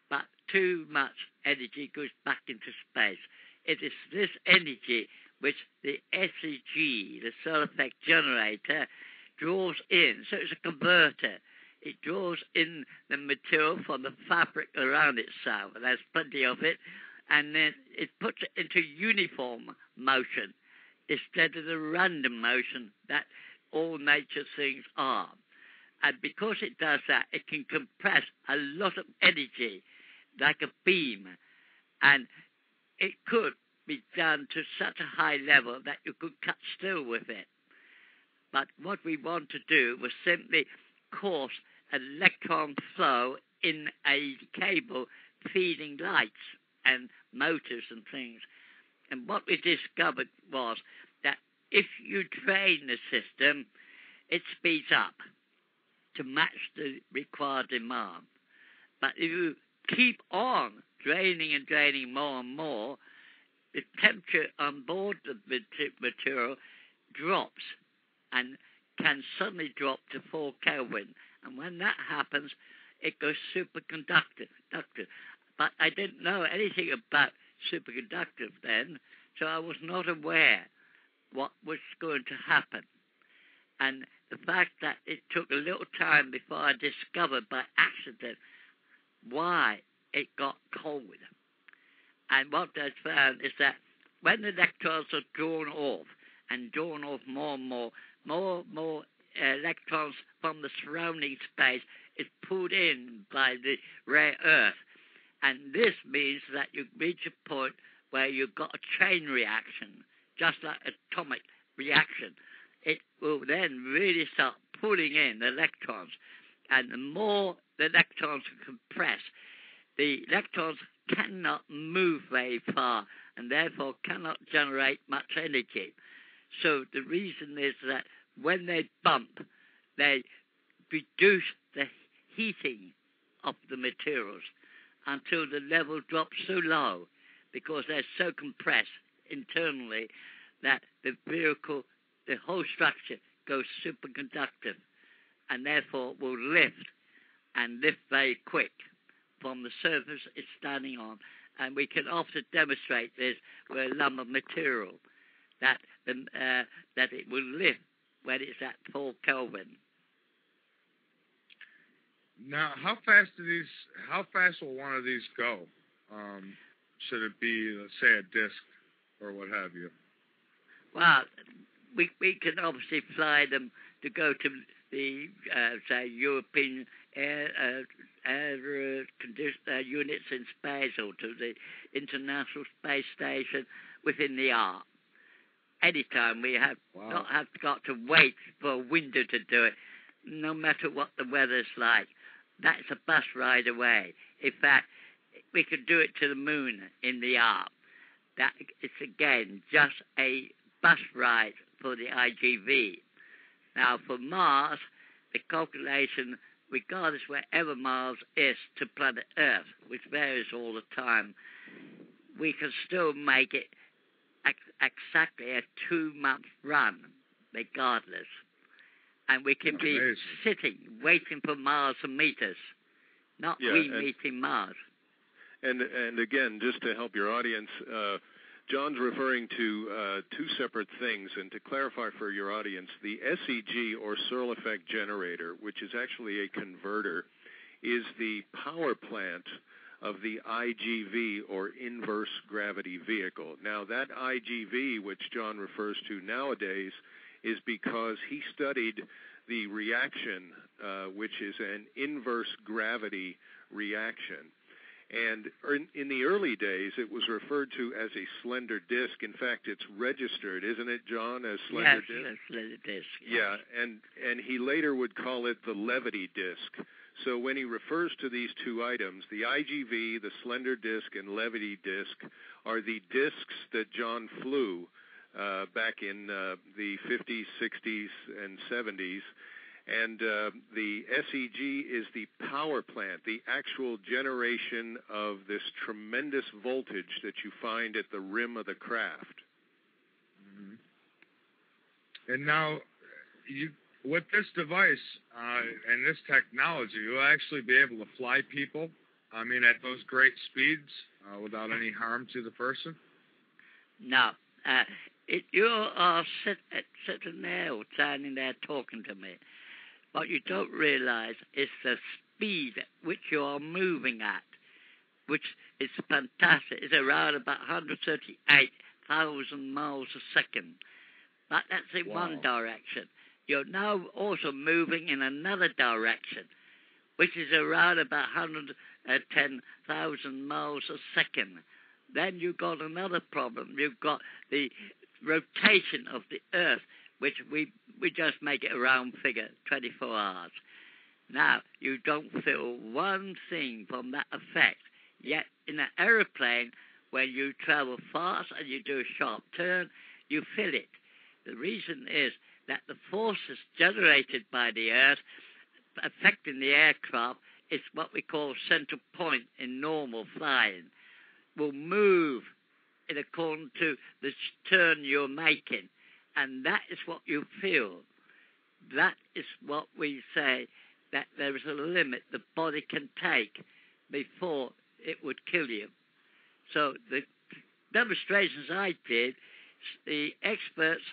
but too much energy goes back into space. It is this energy which the SEG, the solar effect generator, draws in. So it's a converter. It draws in the material from the fabric around itself, and there's plenty of it, and then it puts it into uniform motion instead of the random motion that all nature things are. And because it does that, it can compress a lot of energy like a beam. And it could be done to such a high level that you could cut steel with it. But what we want to do was simply cause electron flow in a cable feeding lights and motors and things. And what we discovered was if you drain the system, it speeds up to match the required demand. But if you keep on draining and draining more and more, the temperature on board the material drops and can suddenly drop to 4 Kelvin. And when that happens, it goes superconductive. But I didn't know anything about superconductive then, so I was not aware what was going to happen. And the fact that it took a little time before I discovered by accident why it got cold. And what I found is that when the electrons are drawn off and drawn off more and more, more and more electrons from the surrounding space is pulled in by the rare earth. And this means that you reach a point where you've got a chain reaction, just like atomic reaction. It will then really start pulling in electrons. And the more the electrons are compressed, the electrons cannot move very far and therefore cannot generate much energy. So the reason is that when they bump, they reduce the heating of the materials until the level drops so low because they're so compressed internally that the vehicle, the whole structure goes superconductive and therefore will lift and lift very quick from the surface it's standing on. And we can often demonstrate this with a lump of material that uh, that it will lift when it's at 4 Kelvin. Now, how fast do these? How fast will one of these go? Um, should it be, let's say, a disc or what have you? Well, we we can obviously fly them to go to the uh, say European air, uh, air uh, condi- uh, units in space or to the International Space Station within the hour. Anytime we have Wow. not have got to wait for a window to do it, no matter what the weather's like. That's a bus ride away. In fact, we could do it to the moon in the hour. That it's again just a bus ride for the IGV. Now, for Mars, the calculation, regardless wherever Mars is to planet Earth, which varies all the time, we can still make it ex- exactly a two month run, regardless. And we can be Amazing. sitting, waiting for Mars to meet us, not Yeah, we meeting Mars. And and again, just to help your audience, uh, John's referring to uh, two separate things. And to clarify for your audience, the SEG or Searl effect generator, which is actually a converter, is the power plant of the IGV or inverse gravity vehicle. Now, that IGV, which John refers to nowadays, is because he studied the reaction, uh, which is an inverse gravity reaction. And in, the early days, it was referred to as a slender disk. In fact, it's registered, isn't it, John, as slender yes, disk? yes, slender disk. Yeah, and and he later would call it the levity disk. So when he refers to these two items, the IGV, the slender disk, and levity disk are the disks that John flew uh, back in uh, the 50s, 60s, and 70s. And uh, the SEG is the power plant, the actual generation of this tremendous voltage that you find at the rim of the craft. And now, you with this device uh, and this technology, you'll actually be able to fly people. I mean, at those great speeds uh, without any harm to the person. No. Uh, it, you are sit, uh, sitting there or standing there talking to me. What you don't realize is the speed at which you are moving at, which is fantastic. It's around about 138,000 miles a second. But that's in one direction. You're now also moving in another direction, which is around about 110,000 miles a second. Then you've got another problem. You've got the rotation of the Earth, which we, we just make it a round figure, 24 hours. Now, you don't feel one thing from that effect. Yet, in an aeroplane, when you travel fast and you do a sharp turn, you feel it. The reason is that the forces generated by the Earth affecting the aircraft is what we call center point in normal flying, will move in according to the turn you're making. And that is what you feel. That is what we say that there is a limit the body can take before it would kill you. So the demonstrations I did, the experts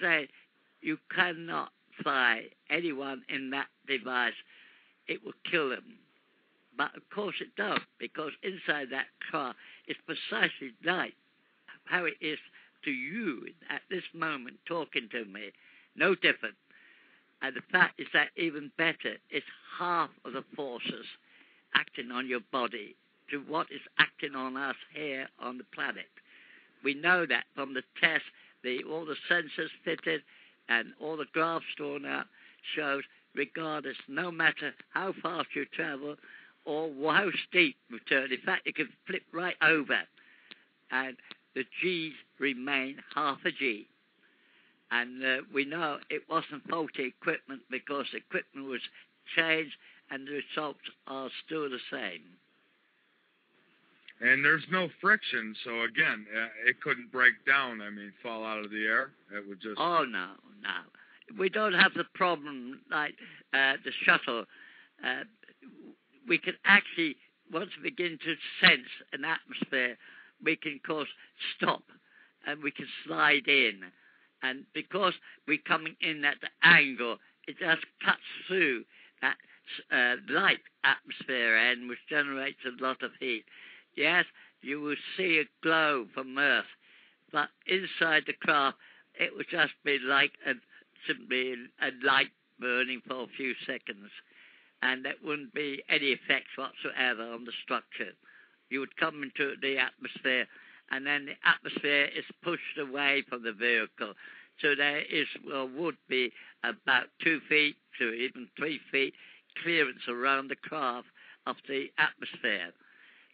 say you cannot fly anyone in that device. It will kill them. But of course it does, because inside that car is precisely like how it is to you at this moment talking to me. No different. And the fact is that even better, it's half of the forces acting on your body to what is acting on us here on the planet. We know that from the test, the, all the sensors fitted and all the graphs drawn out shows regardless, no matter how fast you travel or how steep you turn, in fact, you can flip right over and the G's remain half a G. And uh, we know it wasn't faulty equipment because equipment was changed and the results are still the same. And there's no friction, so again, uh, it couldn't break down. I mean, fall out of the air. It would just. Oh no, no, we don't have the problem like uh, the shuttle. Uh, we can actually, once we begin to sense an atmosphere, we can, of course, stop and we can slide in. And because we're coming in at the angle, it just cuts through that uh, light atmosphere end, which generates a lot of heat. Yes, you will see a glow from Earth, but inside the craft, it would just be like a, simply a light burning for a few seconds, and there wouldn't be any effect whatsoever on the structure. You would come into the atmosphere, and then the atmosphere is pushed away from the vehicle. So there is, well, would be about two feet to even three feet clearance around the craft of the atmosphere.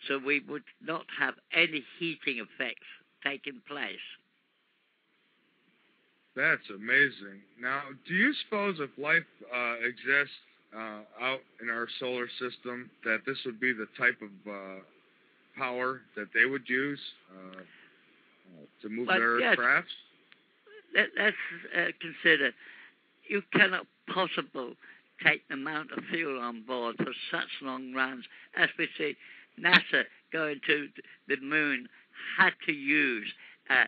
So we would not have any heating effects taking place. That's amazing. Now, do you suppose if life uh, exists uh, out in our solar system, that this would be the type of uh, power that they would use uh, to move Well, their yes. crafts? Let, let's uh, consider you cannot possibly take the amount of fuel on board for such long runs as we see NASA going to the moon had to use uh,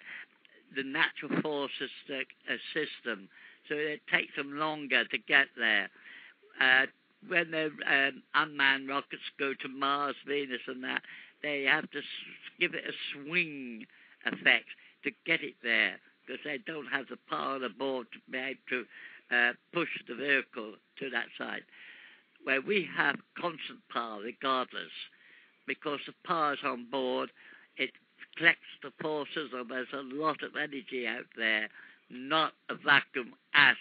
the natural forces uh, system, so it takes them longer to get there. Uh, when the um, unmanned rockets go to Mars, Venus, and that, they have to give it a swing effect to get it there because they don't have the power on the board to be able to uh, push the vehicle to that side. Where we have constant power regardless, because the power is on board, it collects the forces, and there's a lot of energy out there, not a vacuum as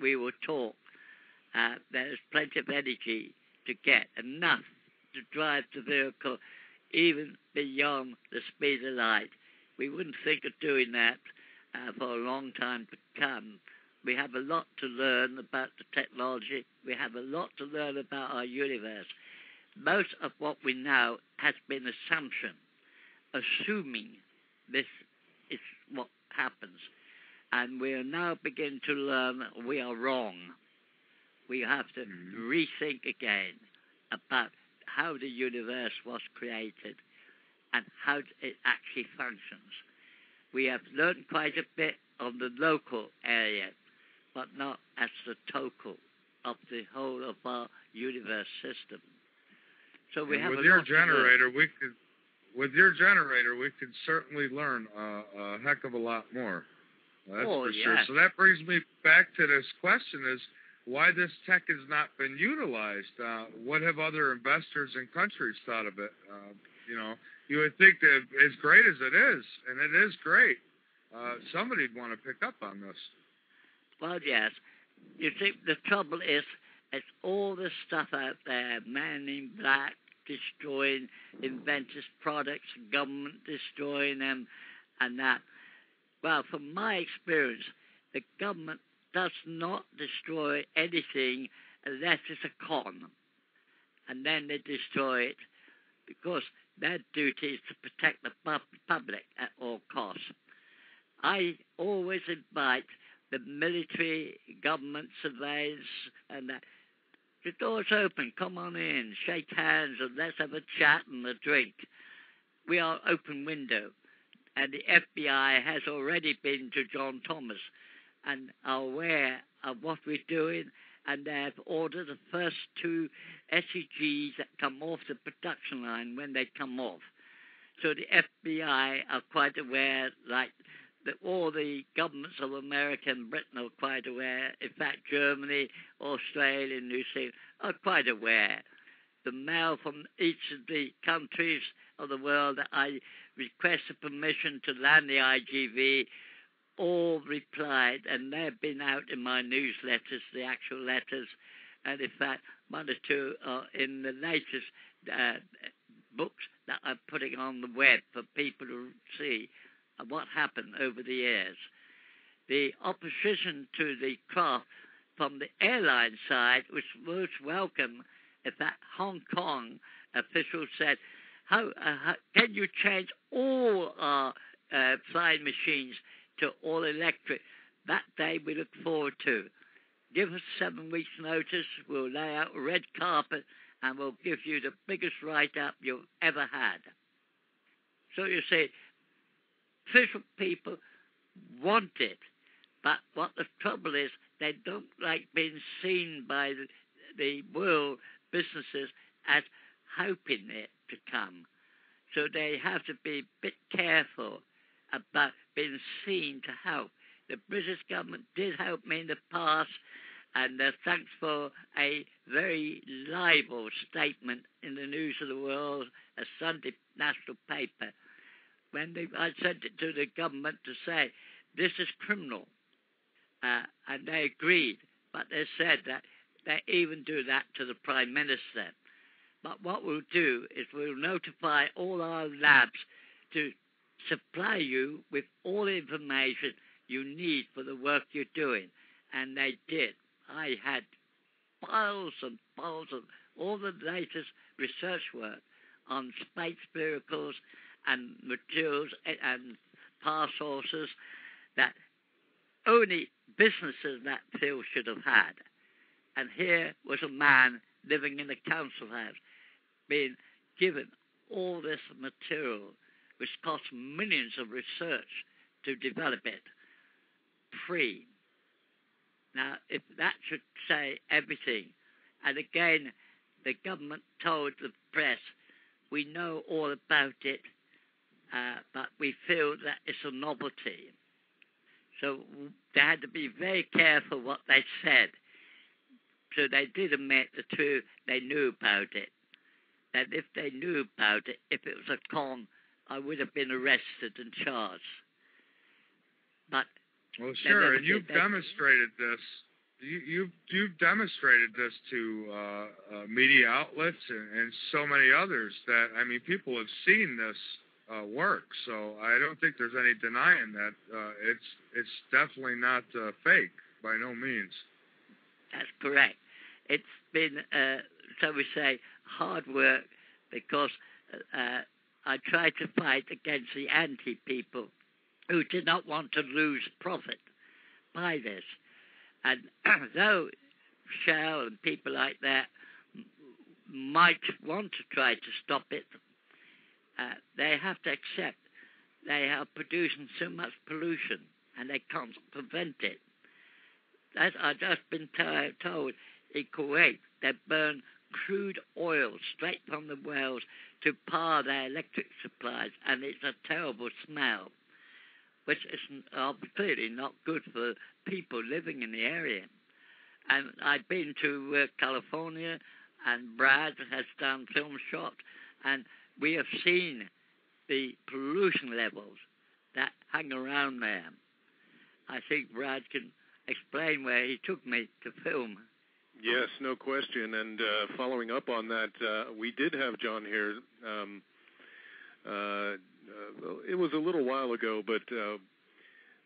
we were taught. Uh, there's plenty of energy to get, enough to drive the vehicle even beyond the speed of light. We wouldn't think of doing that uh, for a long time to come. We have a lot to learn about the technology. We have a lot to learn about our universe. Most of what we know has been assumption, assuming this is what happens. And we are now beginning to learn we are wrong. We have to Mhm. rethink again about how the universe was created and how it actually functions. We have learned quite a bit on the local area, but not as the total of the whole of our universe system. So we And have with a your lot to learn. generator, we could, with your generator, we could certainly learn uh, a heck of a lot more. That's Oh, for sure. yes. So that brings me back to this question: is why this tech has not been utilized? Uh, what have other investors and countries thought of it? Uh, you know, you would think that as great as it is, and it is great, uh, somebody'd want to pick up on this. Well, yes. You see, the trouble is, it's all this stuff out there, man in black destroying inventors' products, government destroying them, and that. Well, from my experience, the government does not destroy anything unless it's a con. And then they destroy it because their duty is to protect the pub- public at all costs. I always invite the military, government surveillance, and that. The door's open. Come on in, shake hands, and let's have a chat and a drink. We are open window, and the FBI has already been to John Thomas and are aware of what we're doing, and they have ordered the first two SEGs that come off the production line when they come off. So the FBI are quite aware, like that all the governments of America and Britain are quite aware. In fact, Germany, Australia, New Zealand are quite aware. The mail from each of the countries of the world that I requested permission to land the IGV all replied, and they've been out in my newsletters, the actual letters, and in fact, one or two are in the latest uh, books that I'm putting on the web for people to see what happened over the years. The opposition to the craft from the airline side was most welcome. In fact, Hong Kong officials said, how, uh, how can you change all our uh, flying machines to all electric? That day we look forward to. Give us seven weeks' notice. We'll lay out a red carpet and we'll give you the biggest write up you've ever had. So you see, official people want it, but what the trouble is, they don't like being seen by the, the world businesses as hoping it to come. So they have to be a bit careful about being seen to help. The British government did help me in the past, and uh, thanks for a very libel statement in the News of the World, a Sunday national paper, when they, I sent it to the government to say this is criminal, uh, and they agreed, but they said that they even do that to the Prime Minister. But what we'll do is we'll notify all our labs to supply you with all the information you need for the work you're doing. And they did. I had piles and piles of all the latest research work on space vehicles and materials and, and power sources that only businesses in that field should have had. And here was a man living in a council house being given all this material, which cost millions of research to develop it, free. Now, if that should say everything, and again, the government told the press, we know all about it, uh, but we feel that it's a novelty. So they had to be very careful what they said. So they did admit the truth, they knew about it. That if they knew about it, if it was a con, I would have been arrested and charged. But Well, sure, and you've demonstrated this. You, you've you've demonstrated this to uh, uh, media outlets and, and so many others that I mean, people have seen this uh, work. So I don't think there's any denying that uh, it's it's definitely not uh, fake by no means. That's correct. It's been, uh, so we say, hard work because uh, I tried to fight against the anti people who did not want to lose profit by this. And though Shell and people like that might want to try to stop it, uh, they have to accept they are producing so much pollution and they can't prevent it. As I've just been to- told, in Kuwait, they burn crude oil straight from the wells to power their electric supplies, and it's a terrible smell, which is clearly not good for people living in the area. And I've been to uh, California, and Brad has done film shot, and we have seen the pollution levels that hang around there. I think Brad can explain where he took me to film. Yes, no question. And uh, following up on that, uh, we did have John here. Um, uh, uh, it was a little while ago, but uh,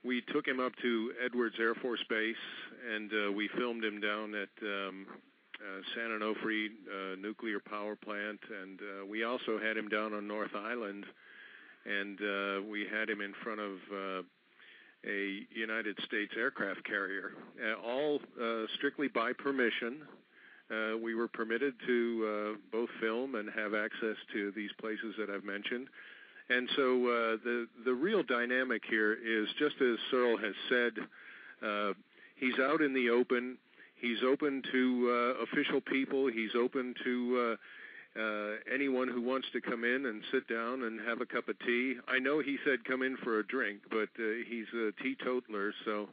we took him up to Edwards Air Force Base, and uh, we filmed him down at um, San Onofre nuclear power plant, and we also had him down on North Island, and we had him in front of. A United States aircraft carrier, uh, all uh, strictly by permission. Uh, we were permitted to both film and have access to these places that I've mentioned. And so the the real dynamic here is just as Searl has said, he's out in the open. He's open to official people. He's open to uh, anyone who wants to come in and sit down and have a cup of tea. I know he said come in for a drink, but uh, he's a teetotaler, so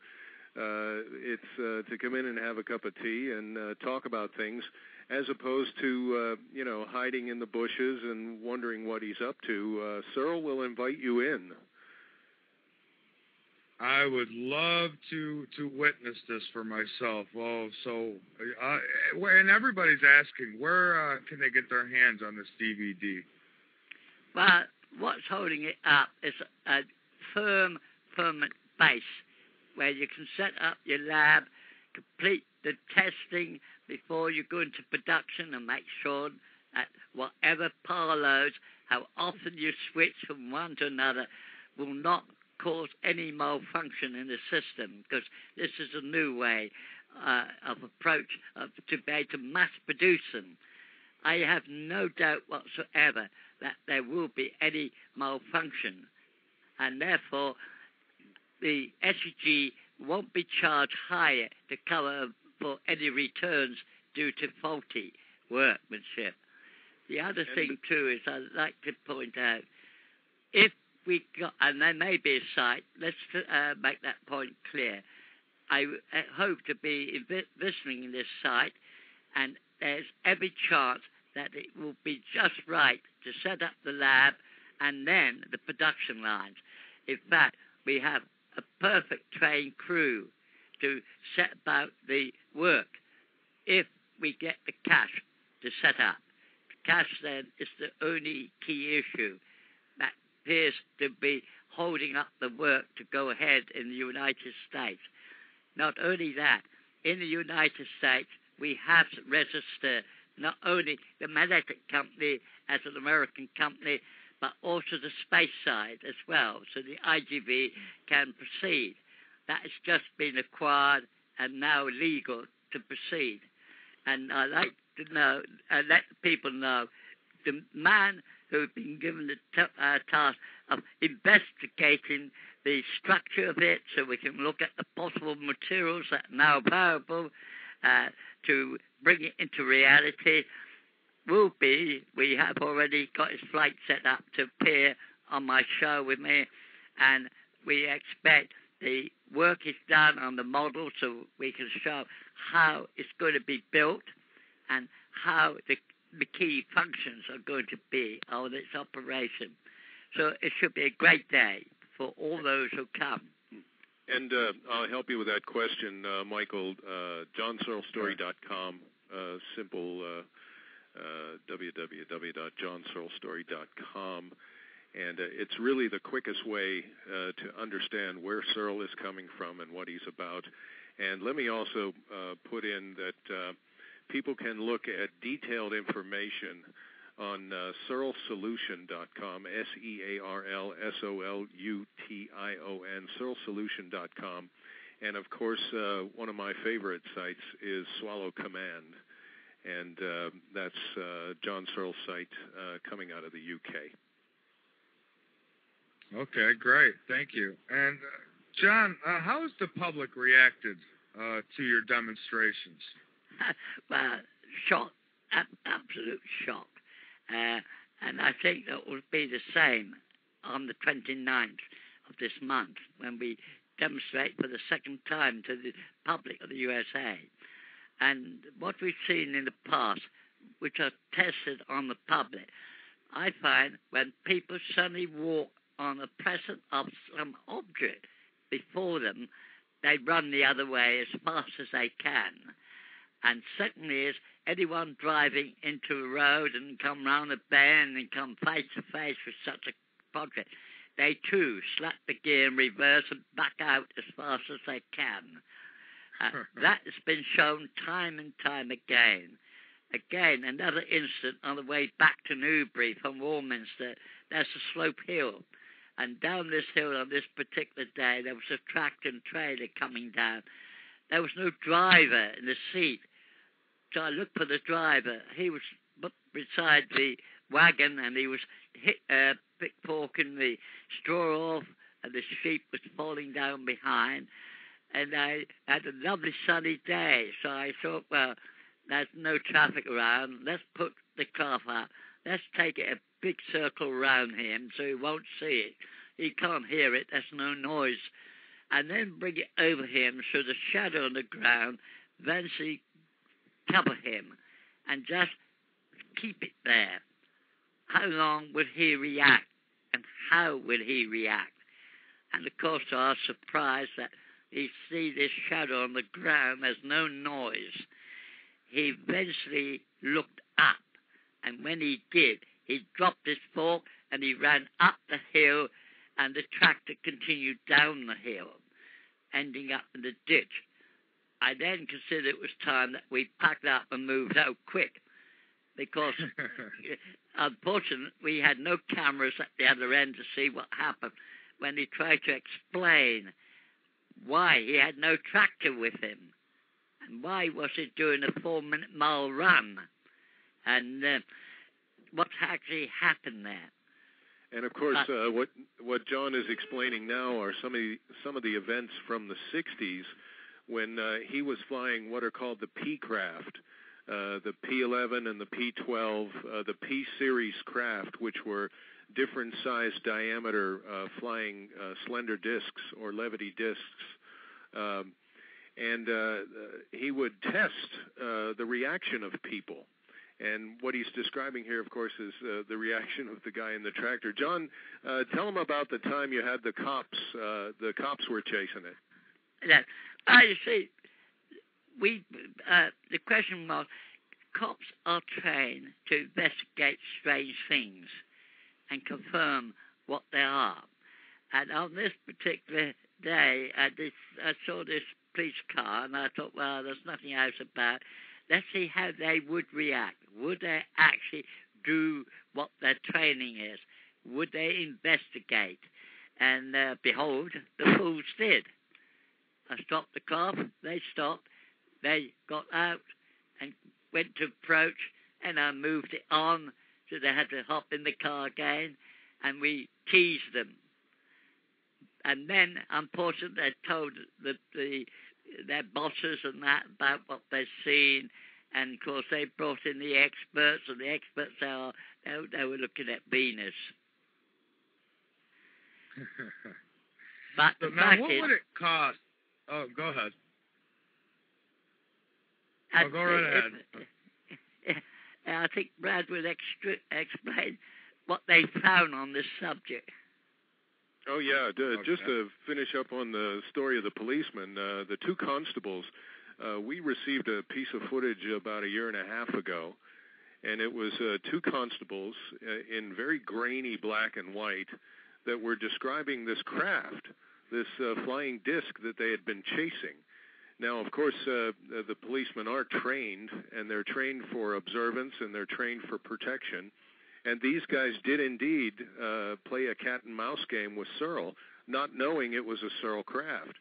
uh, it's uh, to come in and have a cup of tea and uh, talk about things, as opposed to uh, you know hiding in the bushes and wondering what he's up to. Uh, Searl will invite you in. I would love to to witness this for myself. Well, so uh, and everybody's asking where uh, can they get their hands on this DVD? Well, what's holding it up is a firm, permanent base where you can set up your lab, complete the testing before you go into production and make sure that whatever power loads, how often you switch from one to another, will not cause any malfunction in the system because this is a new way uh, of approach of, to be able to mass produce them. I have no doubt whatsoever that there will be any malfunction, and therefore the SEG won't be charged higher to cover for any returns due to faulty workmanship. The other thing too is I'd like to point out if we got, and there may be a site. Let's uh, make that point clear. I, hope to be visiting this site, and there's every chance that it will be just right to set up the lab and then the production lines. In fact, we have a perfect trained crew to set about the work if we get the cash to set up. Cash then is the only key issue appears to be holding up the work to go ahead in the United States. Not only that, in the United States, we have registered not only the Magnetic Company as an American company, but also the space side as well, so the IGV can proceed. That has just been acquired and now legal to proceed. And I like to know, uh, let people know, the man who has been given the t- uh, task of investigating the structure of it so we can look at the possible materials that are now available uh, to bring it into reality. Will be, we have already got his flight set up to appear on my show with me, and we expect the work is done on the model so we can show how it's going to be built and how the, the key functions are going to be of its operation. So it should be a great day for all those who come. And uh, I'll help you with that question, uh, Michael. Uh, uh, simple uh, uh. And uh, it's really the quickest way uh, to understand where Searl is coming from and what he's about. And let me also uh, put in that uh, people can look at detailed information on uh, searlsolution.com, S-E-A-R-L-S-O-L-U-T-I-O-N, searlsolution.com. And of course, uh, one of my favorite sites is Swallow Command, and uh, that's uh, John Searl's site uh, coming out of the UK. Okay, great. Thank you. And uh, John, uh, how has the public reacted to your demonstrations? well, shock, absolute shock. Uh, and I think that will be the same on the 29th of this month when we demonstrate for the second time to the public of the USA. And what we've seen in the past, which are tested on the public, I find when people suddenly walk on the presence of some object before them, they run the other way as fast as they can. And secondly is anyone driving into a road and come round a bend and come face to face with such a project, they too slap the gear in reverse and back out as fast as they can. Uh, that has been shown time and time again. Again, another incident on the way back to Newbury from Warminster. There's a slope hill. And down this hill on this particular day, there was a tractor and trailer coming down. There was no driver in the seat. So I looked for the driver. He was beside the wagon and he was hit, uh, pickpocketing the straw off, and the sheep was falling down behind. And I had a lovely sunny day, so I thought, well, there's no traffic around. Let's put the car out. Let's take it a big circle around him so he won't see it. He can't hear it. There's no noise. And then bring it over him so the shadow on the ground eventually cover him and just keep it there. How long will he react and how will he react? And of course, I was surprised that he see this shadow on the ground. There's no noise. He eventually looked up, and when he did, he dropped his fork and he ran up the hill, and the tractor continued down the hill, ending up in the ditch. I then considered it was time that we packed up and moved out quick because unfortunately we had no cameras at the other end to see what happened when he tried to explain why he had no tractor with him and why was he doing a four minute mile run and uh, what actually happened there. And of course, uh, what what John is explaining now are some of the, some of the events from the '60s when uh, he was flying what are called the P craft, uh, the P11 and the P12, uh, the P series craft, which were different size diameter uh, flying uh, slender discs or levity discs. Um, and uh, he would test uh, the reaction of people. And what he's describing here, of course, is uh, the reaction of the guy in the tractor. John, uh, tell him about the time you had the cops. Uh, the cops were chasing it. Yeah, I see. We uh, the question was, cops are trained to investigate strange things and confirm what they are. And on this particular day, I, this, I saw this police car, and I thought, well, there's nothing else about. Let's see how they would react. Would they actually do what their training is? Would they investigate? And uh, behold, the fools did. I stopped the car. They stopped. They got out and went to approach, and I moved it on, so they had to hop in the car again, and we teased them. And then, unfortunately, they told the, the their bosses and that about what they've seen, and of course they brought in the experts, and the experts are they, they were looking at Venus. But the now, fact what is, would it cost? Oh, go ahead. I Oh, go right think if- I think Brad will extra, explain what they found on this subject. Oh yeah, d- just to finish up on the story of the policeman, uh, the two constables. Uh, we received a piece of footage about a year and a half ago, and it was uh, two constables uh, in very grainy black and white that were describing this craft, this uh, flying disc that they had been chasing. Now, of course, uh, the policemen are trained, and they're trained for observance, and they're trained for protection. And these guys did indeed uh, play a cat and mouse game with Searl, not knowing it was a Searl craft.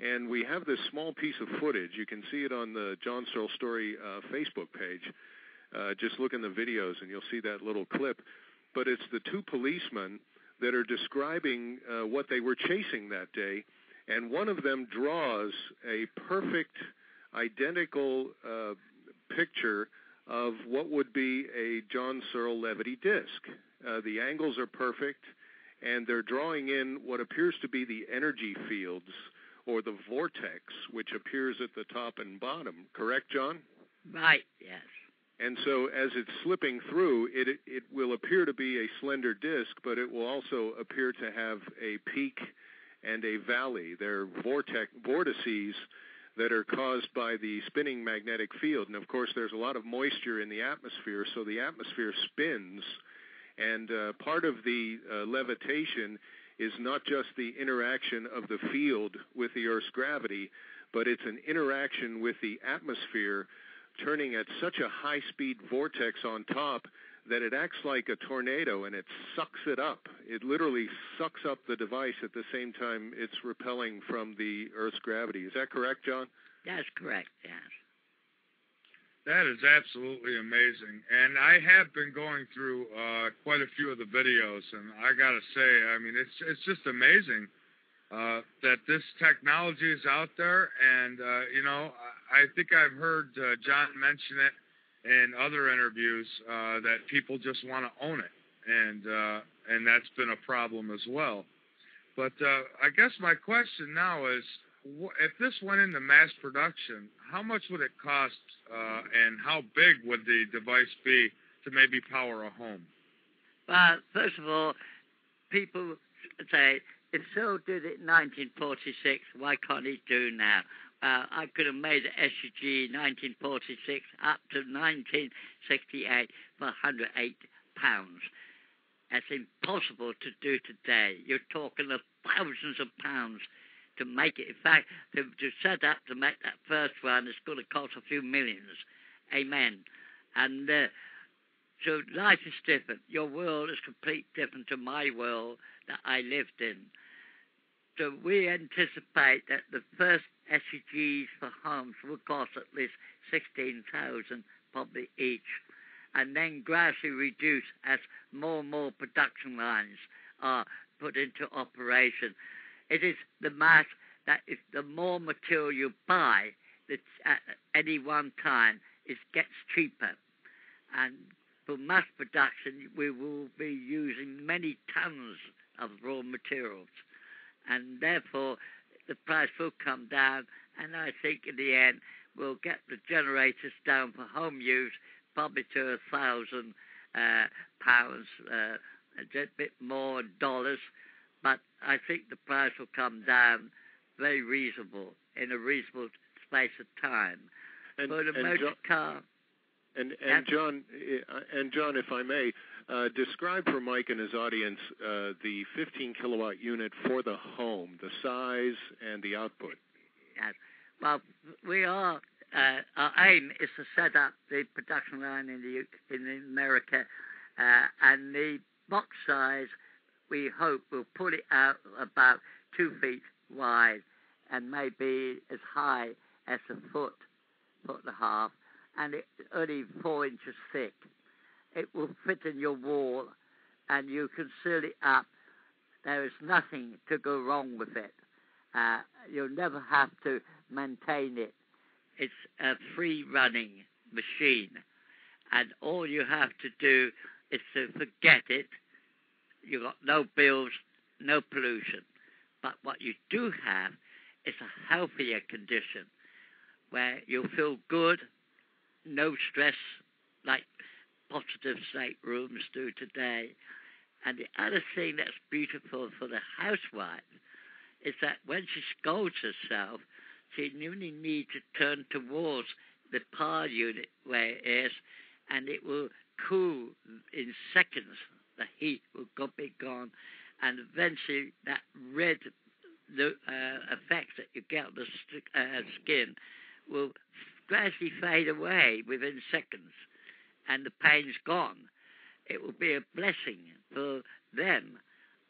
And we have this small piece of footage. You can see it on the John Searl Story uh, Facebook page. Uh, just look in the videos and you'll see that little clip. But it's the two policemen that are describing uh, what they were chasing that day. And one of them draws a perfect, identical uh, picture of what would be a John Searl levity disc. Uh, the angles are perfect, and they're drawing in what appears to be the energy fields or the vortex, which appears at the top and bottom. Correct, John? Right, yes. And so, as it's slipping through, it it will appear to be a slender disc, but it will also appear to have a peak and a valley. They're vortex vortices that are caused by the spinning magnetic field. And of course, there's a lot of moisture in the atmosphere, so the atmosphere spins. And uh, part of the uh, levitation is not just the interaction of the field with the Earth's gravity, but it's an interaction with the atmosphere turning at such a high speed vortex on top that it acts like a tornado and it sucks it up. It literally sucks up the device at the same time it's repelling from the Earth's gravity. Is that correct, John? That's correct, yes. That is absolutely amazing, and I have been going through uh, quite a few of the videos, and I gotta say, I mean, it's it's just amazing uh, that this technology is out there, and uh, you know, I, think I've heard uh, John mention it in other interviews uh, that people just want to own it, and uh, and that's been a problem as well. But I guess my question now is, if this went into mass production, how much would it cost, and how big would the device be to maybe power a home? Well, first of all, people say, if Searl did it in 1946, why can't he do now? Uh, I could have made SEG 1946 up to 1968 for 108 pounds. That's impossible to do today. You're talking of thousands of pounds to make it. In fact, to, to set up to make that first one, it's going to cost a few millions. Amen. And uh, so life is different. Your world is completely different to my world that I lived in. So we anticipate that the first SEGs for homes will cost at least 16,000 probably each, and then gradually reduce as more and more production lines are put into operation. It is the mass that if the more material you buy, that at any one time it gets cheaper, and for mass production we will be using many tons of raw materials and therefore the price will come down. And I think in the end we'll get the generators down for home use probably to a thousand uh, pounds, uh, a bit more dollars. But I think the price will come down very reasonable in a reasonable space of time. And, for the and motor Jo- car, And and John, uh, and John, if I may, describe for Mike and his audience uh, the 15 kilowatt unit for the home, the size and the output. Well, we are. Uh, our aim is to set up the production line in the in America, uh, and the box size we hope will put it out about two feet wide, and maybe as high as a foot, foot and a half, and it's only four inches thick. It will fit in your wall, and you can seal it up. There is nothing to go wrong with it. Uh, you'll never have to maintain it. It's a free running machine, and all you have to do is to forget it. You've got no bills, no pollution. But what you do have is a healthier condition where you'll feel good, no stress like positive state rooms do today. And the other thing that's beautiful for the housewife is that when she scolds herself, she only needs to turn towards the power unit where it is, and it will cool in seconds. The heat will go, be gone, and eventually that red uh, effects that you get on the uh, skin will gradually fade away within seconds, and the pain's gone. It will be a blessing for them,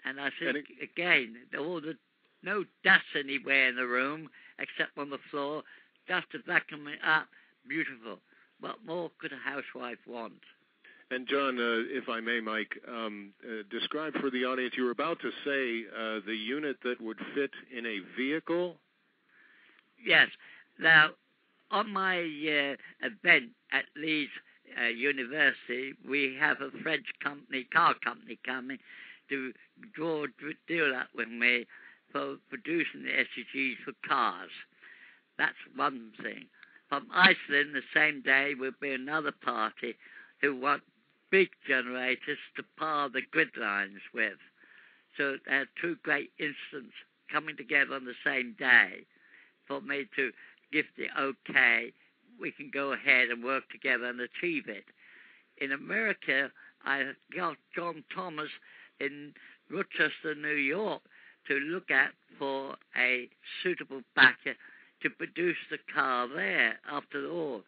and I think And again, all the no dust anywhere in the room except on the floor, just to vacuum it up. Beautiful. What more could a housewife want? And John, uh, if I may, Mike, um, uh, describe for the audience. You were about to say uh, the unit that would fit in a vehicle. Yes. Now, on my uh, event at Leeds uh, University, we have a French company, car company, coming to draw deal up with me for producing the SEGs for cars. That's one thing. From Iceland, the same day, will be another party who want big generators to power the grid lines with. So there are two great instances coming together on the same day for me to give the okay. We can go ahead and work together and achieve it. In America, I got John Thomas in Rochester, New York, to look at for a suitable backer to produce the car there. After all,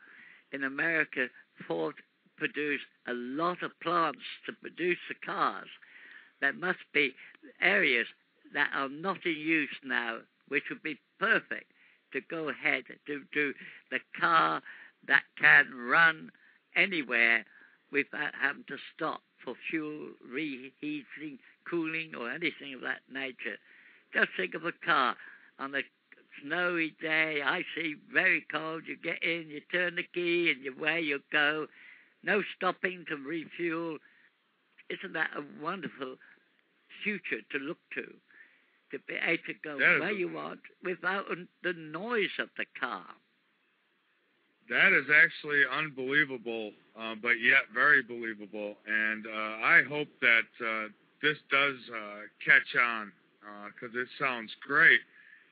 in America, Ford produced a lot of plants to produce the cars. There must be areas that are not in use now, which would be perfect to go ahead to do the car that can run anywhere without having to stop for fuel reheating, cooling, or anything of that nature. Just think of a car on a snowy day, icy, very cold. You get in, you turn the key, and you away you go. No stopping to refuel. Isn't that a wonderful future to look to? To be able to go That where you want without the noise of the car. That is actually unbelievable, uh, but yet very believable. And uh, I hope that uh, this does uh, catch on because it sounds great.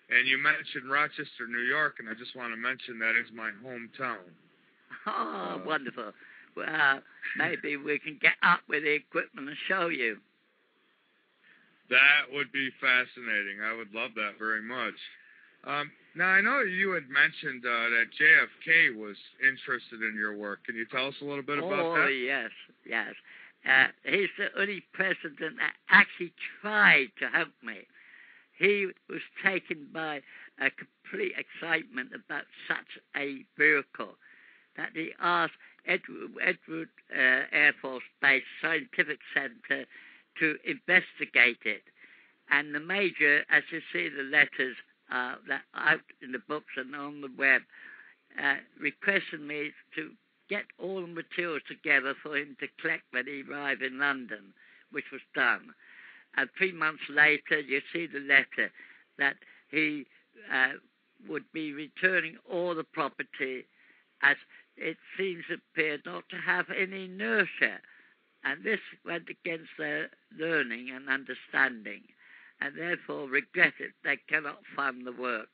And you mentioned Rochester, New York, and I just want to mention that is my hometown. Oh, Uh, wonderful. Well, maybe we can get up with the equipment and show you. That would be fascinating. I would love that very much. Um, now, I know you had mentioned uh, that JFK was interested in your work. Can you tell us a little bit about oh, that? Oh, yes, yes. Uh, he's the only president that actually tried to help me. He was taken by a complete excitement about such a vehicle that he asked Edward, Edward uh, Air Force Base Scientific Center to investigate it. And the major, as you see the letters uh, that out in the books and on the web, uh, requested me to get all the materials together for him to collect when he arrived in London, which was done. And three months later, you see the letter that he uh, would be returning all the property as it seems appeared not to have any inertia. And this went against their learning and understanding, and therefore regret it they cannot fund the work.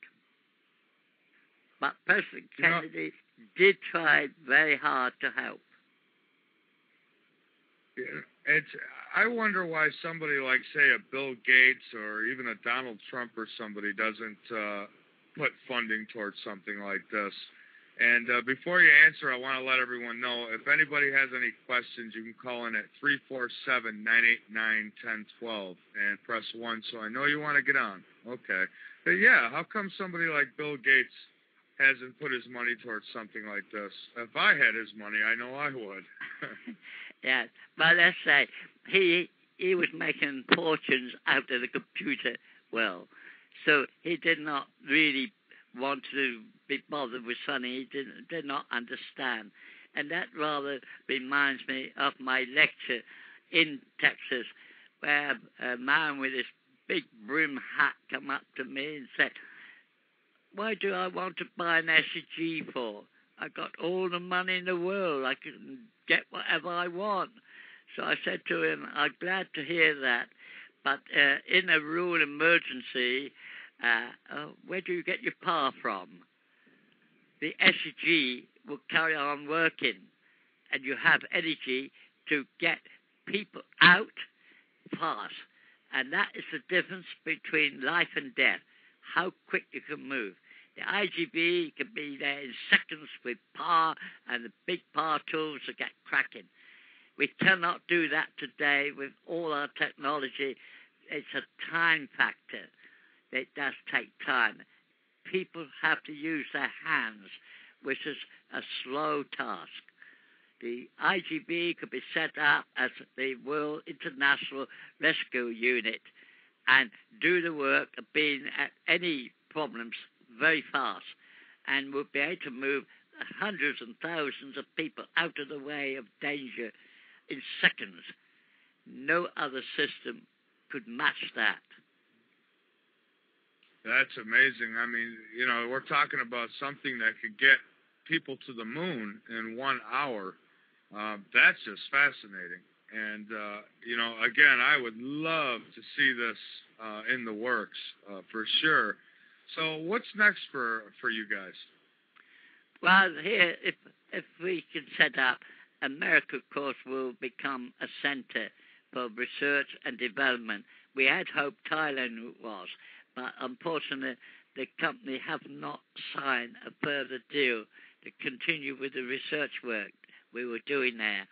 But President Kennedy did try very hard to help. Yeah, It's. I wonder why somebody like, say, a Bill Gates or even a Donald Trump or somebody doesn't uh, put funding towards something like this. And uh, before you answer, I want to let everyone know if anybody has any questions, you can call in at 347 989 1012 and press 1 so I know you want to get on. Okay. But yeah, how come somebody like Bill Gates hasn't put his money towards something like this? If I had his money, I know I would. yeah, but let's say he he was making fortunes out of the computer world, so he did not really want to be bothered with something he did did not understand, and that rather reminds me of my lecture in Texas, where a man with his big brim hat come up to me and said, "Why do I want to buy an SEG for? I got all the money in the world. I can get whatever I want." So I said to him, "I'm glad to hear that, but uh, in a rural emergency, uh, uh, where do you get your power from? The SEG will carry on working, and you have energy to get people out fast." And that is the difference between life and death, how quick you can move. The IGV can be there in seconds with power and the big power tools to get cracking. We cannot do that today with all our technology. It's a time factor. It does take time. People have to use their hands, which is a slow task. The IGV could be set up as the World International Rescue Unit and do the work of being at any problems very fast and would be able to move hundreds and thousands of people out of the way of danger in seconds. No other system could match that. That's amazing. I mean, you know, we're talking about something that could get people to the moon in one hour. Uh, that's just fascinating. And, uh, you know, again, I would love to see this uh, in the works uh, for sure. So, what's next for, for you guys? Well, here, if if we can set up, America, of course, will become a center for research and development. We had hoped Thailand was, but unfortunately, the company have not signed a further deal to continue with the research work we were doing there.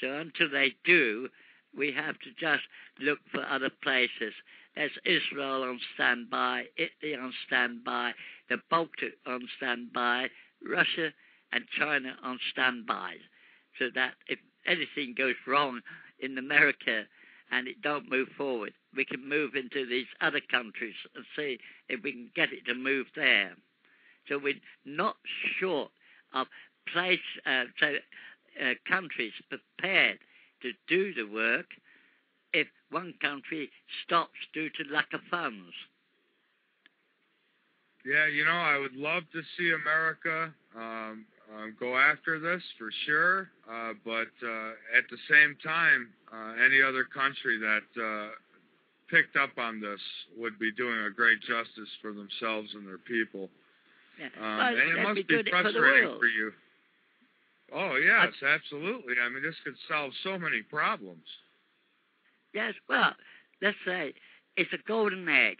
So until they do, we have to just look for other places. There's Israel on standby, Italy on standby, the Baltic on standby, Russia and China on standby, so that if anything goes wrong in America and it don't move forward, we can move into these other countries and see if we can get it to move there. So we're not short of place, uh, so, uh, countries prepared to do the work if one country stops due to lack of funds. Yeah, you know, I would love to see America um, um, go after this for sure, uh, but uh, at the same time, uh, any other country that uh, picked up on this would be doing a great justice for themselves and their people. Yeah. Um, Well, and it must be be it for frustrating for you. Oh yes, absolutely. I mean, this could solve so many problems. Yes, well, let's say it's a golden egg,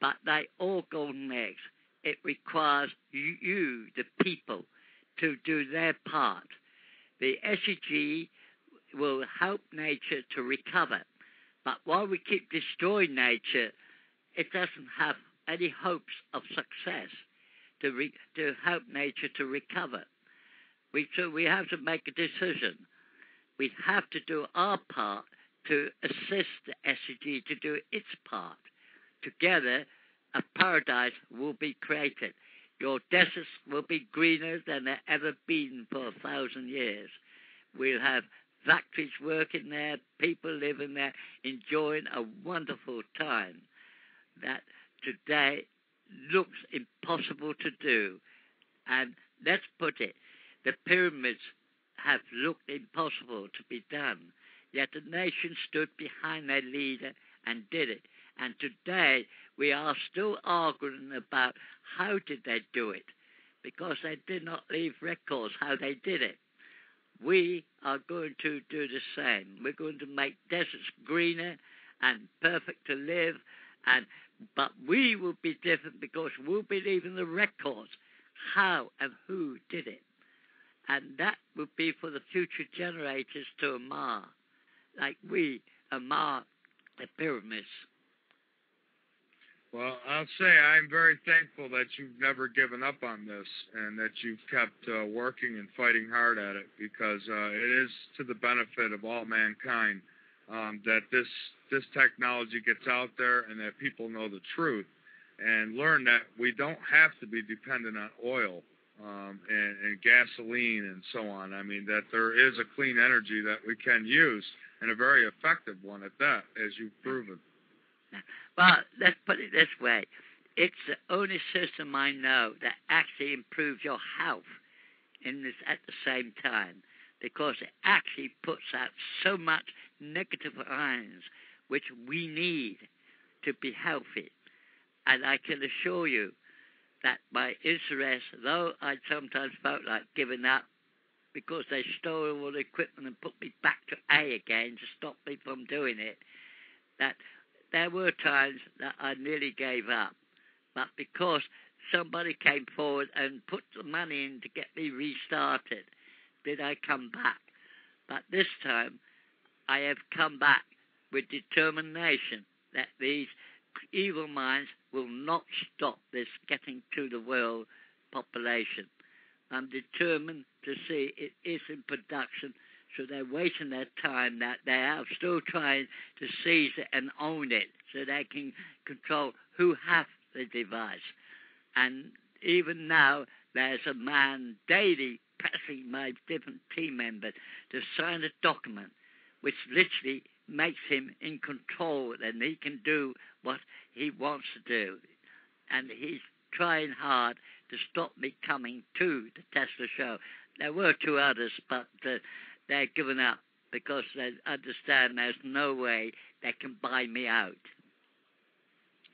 but they all golden eggs. It requires you, you, the people, to do their part. The SEG will help nature to recover, but while we keep destroying nature, it doesn't have any hopes of success to re, to help nature to recover. We so we have to make a decision. We have to do our part to assist the SEG to do its part. Together, a paradise will be created. Your deserts will be greener than they've ever been for a thousand years. We'll have factories working there, people living there, enjoying a wonderful time that today looks impossible to do. And let's put it, the pyramids have looked impossible to be done. Yet the nation stood behind their leader and did it. And today we are still arguing about how did they do it. because they did not leave records how they did it. We are going to do the same. We're going to make deserts greener and perfect to live, and but we will be different because we'll be leaving the records, how and who did it, and that will be for the future generators to admire, like we admire the pyramids. Well, I'll say I'm very thankful that you've never given up on this and that you've kept uh, working and fighting hard at it because uh, it is to the benefit of all mankind um, that this this technology gets out there and that people know the truth and learn that we don't have to be dependent on oil um, and, and gasoline and so on. I mean that there is a clean energy that we can use and a very effective one at that, as you've proven. Well, let's put it this way. It's the only system I know that actually improves your health in this at the same time because it actually puts out so much negative ions which we need to be healthy. And I can assure you that my interest, though I sometimes felt like giving up because they stole all the equipment and put me back to A again to stop me from doing it, that there were times that I nearly gave up. But because somebody came forward and put the money in to get me restarted, did I come back. But this time, I have come back with determination that these evil minds will not stop this getting to the world population. I'm determined to see it is in production so they're wasting their time that they are still trying to seize it and own it so they can control who has the device. And even now, there's a man daily pressing my different team members to sign a document which literally makes him in control and he can do what he wants to do. And he's trying hard to stop me coming to the Tesla show. There were two others, but uh, they're given up because they understand there's no way they can buy me out.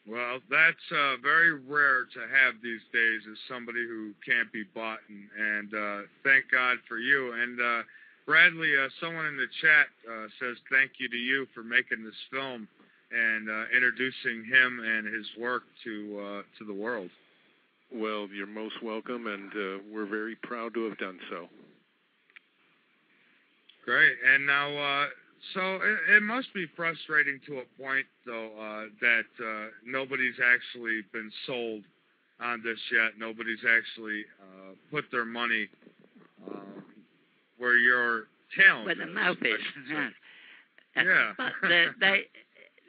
Well, that's uh, very rare to have these days as somebody who can't be bought, and, and uh, thank God for you. And uh, Bradley, uh, someone in the chat uh, says thank you to you for making this film and uh, introducing him and his work to to the world. Well, you're most welcome, and we're very proud to have done so. Great. And now, uh, so it, it, must be frustrating to a point, though, uh, that uh, nobody's actually been sold on this yet. Nobody's actually uh, put their money um, where your talent where the mouth is. yeah. but they, they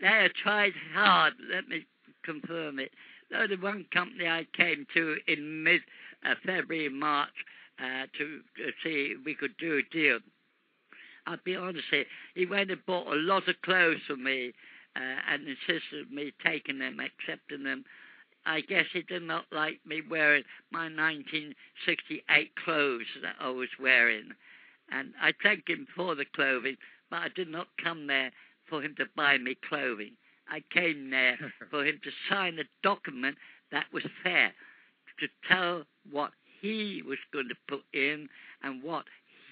they have tried hard. Let me confirm it. Though the one company I came to in mid uh, February, March, uh, to, to see if we could do a deal I'll be honest here, he went and bought a lot of clothes for me uh, and insisted me taking them, accepting them. I guess he did not like me wearing my 1968 clothes that I was wearing. And I thank him for the clothing, but I did not come there for him to buy me clothing. I came there for him to sign a document that was fair, to tell what he was going to put in and what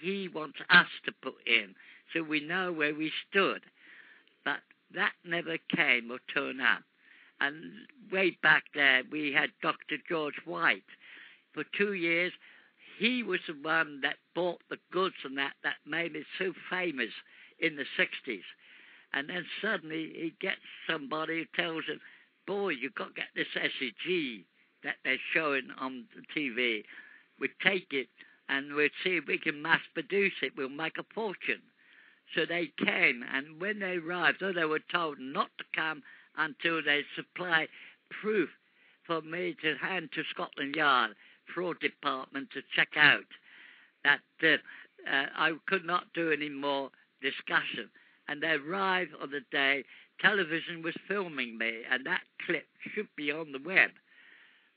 he wants us to put in so we know where we stood. But that never came or turned up. And way back there, we had Dr. George White. For two years, he was the one that bought the goods and that that made it so famous in the 60s. And then suddenly he gets somebody who tells him, boy, you've got to get this SEG that they're showing on the TV. We take it and we'd see if we can mass produce it. We'll make a fortune. So they came, and when they arrived, though they were told not to come until they supply proof for me to hand to Scotland Yard fraud department to check out that uh, uh, I could not do any more discussion. And they arrived on the day television was filming me, and that clip should be on the web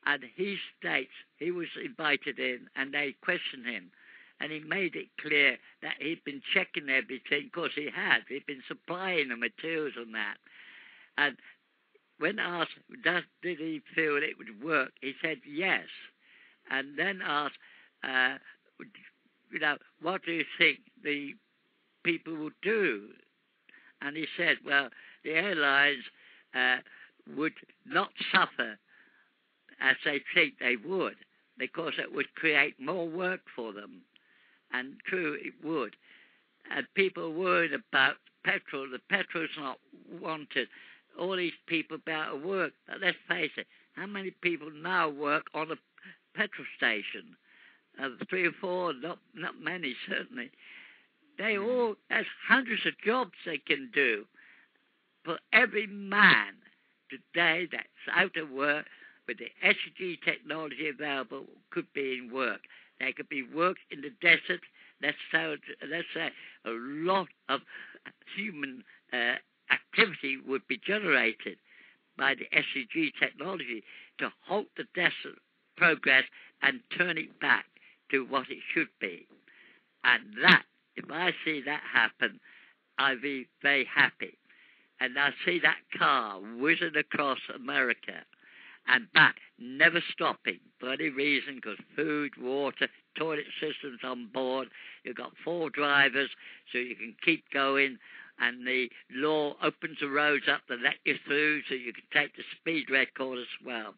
and he states he was invited in and they questioned him. And he made it clear that he'd been checking everything, because he had. He'd been supplying the materials on that. And when asked, does, did he feel it would work, he said yes. and then asked, uh, you know, what do you think the people would do? And he said, well, the airlines uh, would not suffer as they think they would, because it would create more work for them. And true, it would. And people worried about petrol. The petrol's not wanted. All these people about work. But let's face it, how many people now work on a petrol station? Uh, three or four, not not many certainly. They all there's hundreds of jobs they can do. For every man today that's out of work with the SEG technology available could be in work. They could be work in the desert. Let's say, let's say a lot of human uh, activity would be generated by the SEG technology to halt the desert progress and turn it back to what it should be. And that, if I see that happen, I'll be very happy. And I see that car whizzing across America and back, never stopping for any reason because food, water, toilet systems on board. You've got four drivers, so you can keep going. And the law opens the roads up to let you through, so you can take the speed record as well.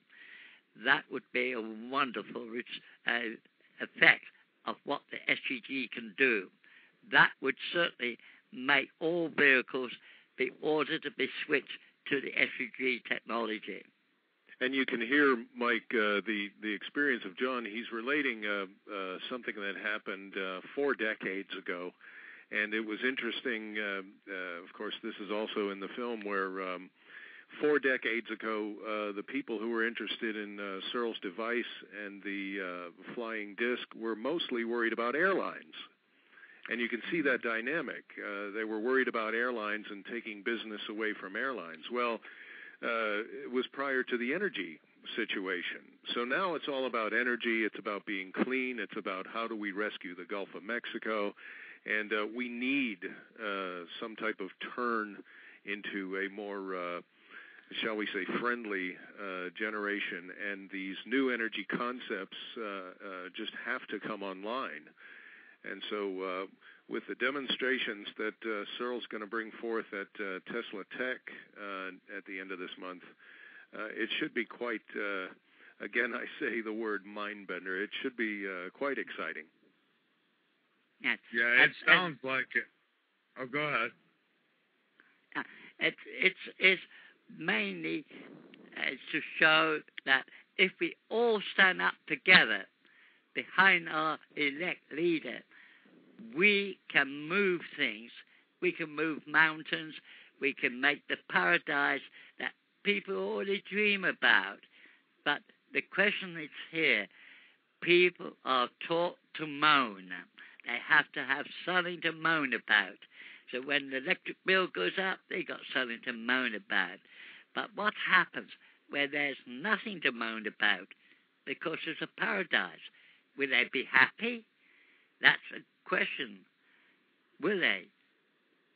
That would be a wonderful uh, effect of what the SEG can do. That would certainly make all vehicles be ordered to be switched to the SEG technology and you can hear Mike uh, the the experience of John. He's relating uh, uh, something that happened uh, four decades ago, and it was interesting. Uh, uh, of course, this is also in the film where. Um, Four decades ago, uh, the people who were interested in uh, Searl's device and the uh, flying disc were mostly worried about airlines. And you can see that dynamic. Uh, they were worried about airlines and taking business away from airlines. Well, uh, was prior to the energy situation. So now it's all about energy. It's about being clean. It's about how do we rescue the Gulf of Mexico, and uh, we need uh, some type of turn into a more uh, shall we say, friendly uh, generation, and these new energy concepts uh, uh, just have to come online. And so, uh, with the demonstrations that uh, Searl's going to bring forth at uh, Tesla Tech uh, at the end of this month, uh, it should be quite. Uh, again, I say the word mind bender. It should be uh, quite exciting. Yes. Yeah, it sounds like it. Oh, go ahead. It's it's it's mainly uh, to show that if we all stand up together behind our elect leader, we can move things. We can move mountains. We can make the paradise that people already dream about. But the question is here people are taught to moan. They have to have something to moan about. So when the electric bill goes up, they got something to moan about. But what happens where there's nothing to moan about because there's a paradise? Will they be happy? That's a question. Will they?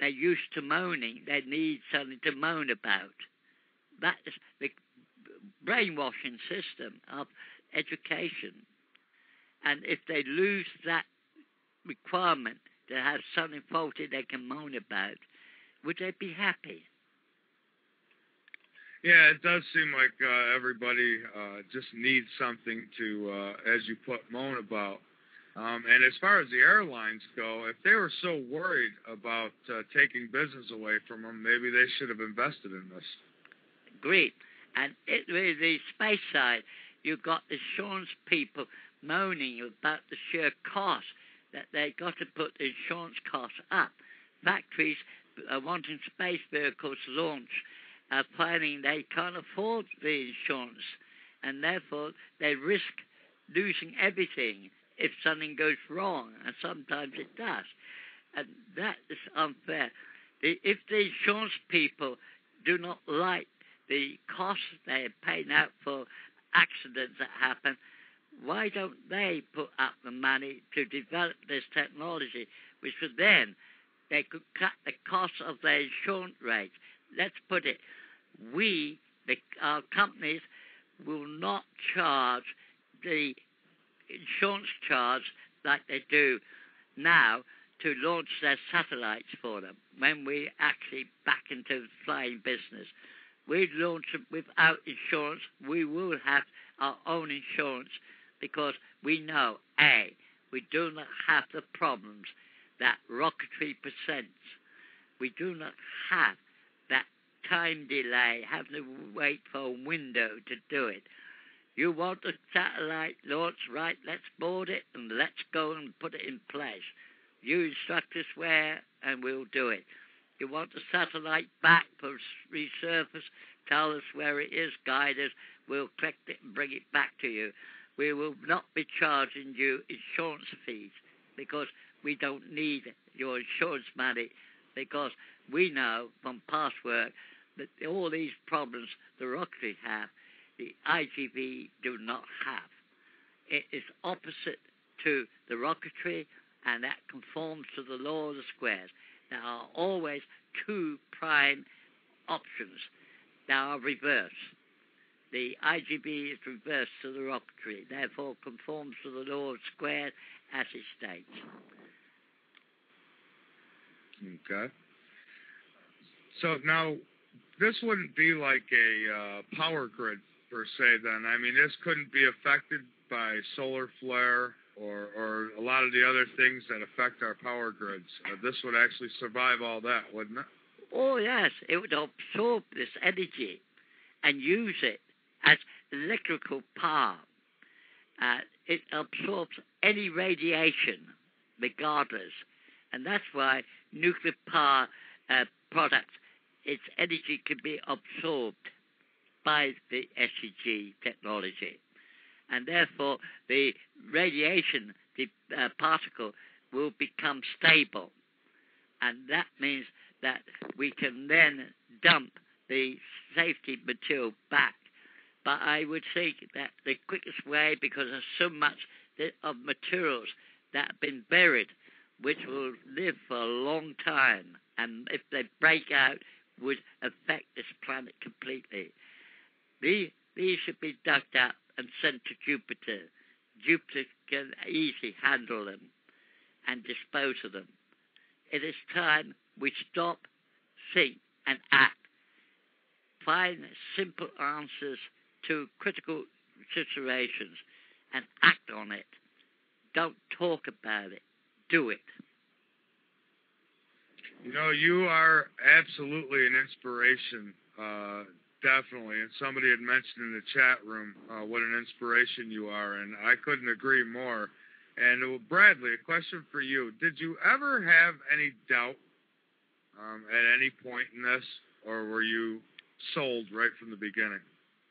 They're used to moaning. They need something to moan about. That is the brainwashing system of education. And if they lose that requirement to have something faulty they can moan about, would they be happy? Yeah, it does seem like uh, everybody uh, just needs something to, uh, as you put, moan about. Um, and as far as the airlines go, if they were so worried about uh, taking business away from them, maybe they should have invested in this. Agreed. And it really, the space side, you've got the insurance people moaning about the sheer cost that they've got to put the insurance costs up. Factories are wanting space vehicles launched, are finding they can't afford the insurance, and therefore they risk losing everything if something goes wrong, and sometimes it does. And that is unfair. If the insurance people do not like the costs they are paying out for accidents that happen, why don't they put up the money to develop this technology, which would then they could cut the cost of their insurance rates. Let's put it, we, the, our companies, will not charge the insurance charge like they do now to launch their satellites for them when we actually back into flying business. We launch them without insurance. We will have our own insurance because we know A, we do not have the problems that rocketry presents. We do not have that time delay, having to wait for a window to do it. You want a satellite launch, right? Let's board it and let's go and put it in place. You instruct us where, and we'll do it. You want the satellite back for resurface? Tell us where it is, guide us. We'll collect it and bring it back to you. We will not be charging you insurance fees because we don't need your insurance money because we know from past work that all these problems the rocketry have, the IGV do not have. It is opposite to the rocketry and that conforms to the law of the squares. There are always two prime options. They are reversed. The IGV is reversed to the rocketry, therefore conforms to the law of squares as it states. Okay. So now, this wouldn't be like a uh, power grid per se. Then I mean, this couldn't be affected by solar flare or or a lot of the other things that affect our power grids. Uh, this would actually survive all that, wouldn't it? Oh yes, it would absorb this energy and use it as electrical power. Uh, it absorbs any radiation, regardless, and that's why nuclear power uh, products, its energy can be absorbed by the SEG technology, and therefore the radiation, the uh, particle, will become stable, and that means that we can then dump the safety material back. But I would think that the quickest way, because there's so much of materials that have been buried, which will live for a long time, and if they break out, would affect this planet completely. These, should be dug up and sent to Jupiter. Jupiter can easily handle them and dispose of them. It is time we stop, think, and act. Find simple answers to critical situations and act on it. Don't talk about it, do it. You know, you are absolutely an inspiration, uh, definitely. And somebody had mentioned in the chat room uh, what an inspiration you are, and I couldn't agree more. And uh, Bradley, a question for you: Did you ever have any doubt um, at any point in this, or were you sold right from the beginning?